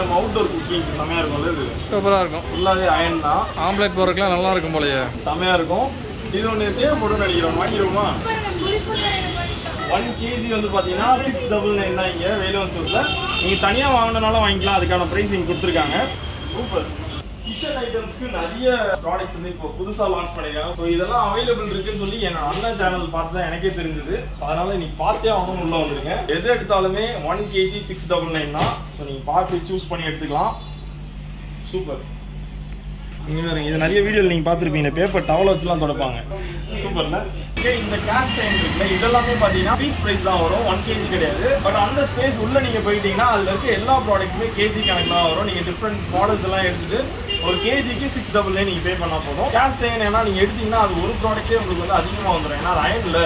[SPEAKER 1] இது நம்ம அவுட்டோர் குக்கிங் செமையா இருக்கும்ல இது
[SPEAKER 5] சூப்பராக இருக்கும்.
[SPEAKER 1] ஃபுல்லாவே அயன் தான்.
[SPEAKER 5] ஆம்லேட் போடுறதுக்குலாம் நல்லா இருக்கும் போலயே.
[SPEAKER 1] செமையா இருக்கும். இது ஒன்று தேவைப்படும் நினைக்கிறோம் வாங்கிடுவோமா? ஒன் கேஜி வந்து பார்த்தீங்கன்னா சிக்ஸ் டபுள் நைன் தான் இங்கே. வேலவன் ஸ்டோர்ஸில் நீங்கள் தனியாக வாங்கினாலும் வாங்கிக்கலாம். அதுக்கான ப்ரைஸிங் கொடுத்துருக்காங்க. சூப்பர் கிச்சன் ஐட்டம்ஸ்க்கு நிறைய ப்ராடக்ட்ஸ் வந்து இப்போ புதுசாக லான்ச் பண்ணிருக்காங்க. ஸோ இதெல்லாம் அவைலபிள் இருக்குன்னு சொல்லி என் அண்ணன் சேனல் பார்த்து தான் எனக்கே தெரிஞ்சது. ஸோ அதனால நீ பார்த்தே ஆகணும் உள்ள வந்துருங்க எது எடுத்தாலுமே one KG six double nine தான். ஸோ நீங்கள் பார்த்து சூஸ் பண்ணி எடுத்துக்கலாம். சூப்பர் இங்கே பாருங்க இது நிறைய வீடியோவில் நீங்கள் பார்த்துருப்பீங்க. பேப்பர் டவலை வச்சுலாம் தொடப்பாங்க. சூப்பர்ல இந்த கேஷ் டைம் இருக்குல்ல இதெல்லாமே பார்த்தீங்கன்னா பீஸ் ப்ரைஸ் தான் வரும். ஒன் கேஜி கிடையாது. பட் அந்த ஸ்பேஸ் உள்ளே நீங்கள் போயிட்டீங்கன்னா அதில் இருக்க எல்லா ப்ராடக்ட்டுமே கேஜி கணக்கு தான் வரும். நீங்கள் டிஃப்ரெண்ட் மாடல்ஸ் எல்லாம் எடுத்துட்டு ஒரு கேஜிக்கு சிக்ஸ் டபுள் நைன் நீங்கள் பே பண்ணால் போதும். கேஷ் டைம் ஏன்னா நீங்கள் எடுத்தீங்கன்னா அது ஒரு ப்ராடக்ட்டே உங்களுக்கு வந்து அதிகமாக வந்துடும் ஏன்னா அது அயன்ல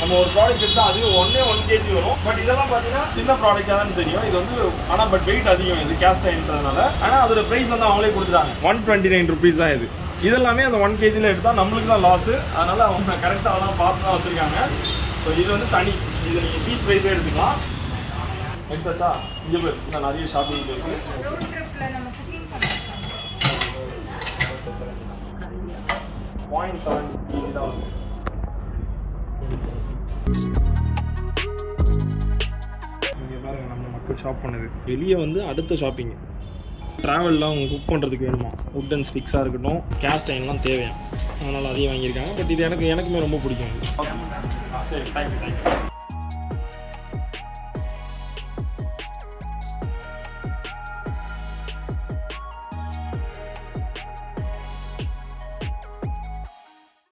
[SPEAKER 1] நம்ம ஒரு ப்ராடக்ட் எடுத்தால் அது ஒன்னே ஒன் கேஜி வரும். பட் இதெல்லாம் பார்த்தீங்கன்னா சின்ன ப்ராடக்டாக தான் தெரியும். இது வந்து ஆனால் பட் வெயிட் அதிகம் இது கேஸ்ட் டைன்றதுனால ஆனால் அதோட ப்ரைஸ் வந்து அவங்களே கொடுத்துட்டாங்க. ஒன் டுவெண்ட்டி நைன் ருபீஸ் தான் இது. இதெல்லாமே அந்த ஒன் கேஜியில் எடுத்தால் நம்மளுக்கு தான் லாஸு அதனால் அவங்க கரெக்டாக அதெல்லாம் பார்த்து தான் வச்சுருக்காங்க. ஸோ இது வந்து தனி. இது நீங்கள் பீஸ் ப்ரைஸே எடுத்துக்கலாம். எடுத்தாச்சா? இங்கே போய் இன்னும் நிறைய ஷாப்பிங் இருக்குது பாயிண்ட் செவன் தான் இங்கே நம்ம மக்கள் ஷாப் பண்ணது. வெளியே வந்து அடுத்த ஷாப்பிங் ட்ராவல்லாம் அவங்க குக் பண்ணுறதுக்கு வேணுமா? வுட் அண்ட் ஸ்டிக்ஸாக இருக்கட்டும் கேஸ்ட் அயன்லாம் தேவையா? அதனால் அதையும் வாங்கியிருக்காங்க. பட் இது எனக்கு எனக்குமே ரொம்ப பிடிக்கும். சரி தேங்க்யூ தேங்க்யூ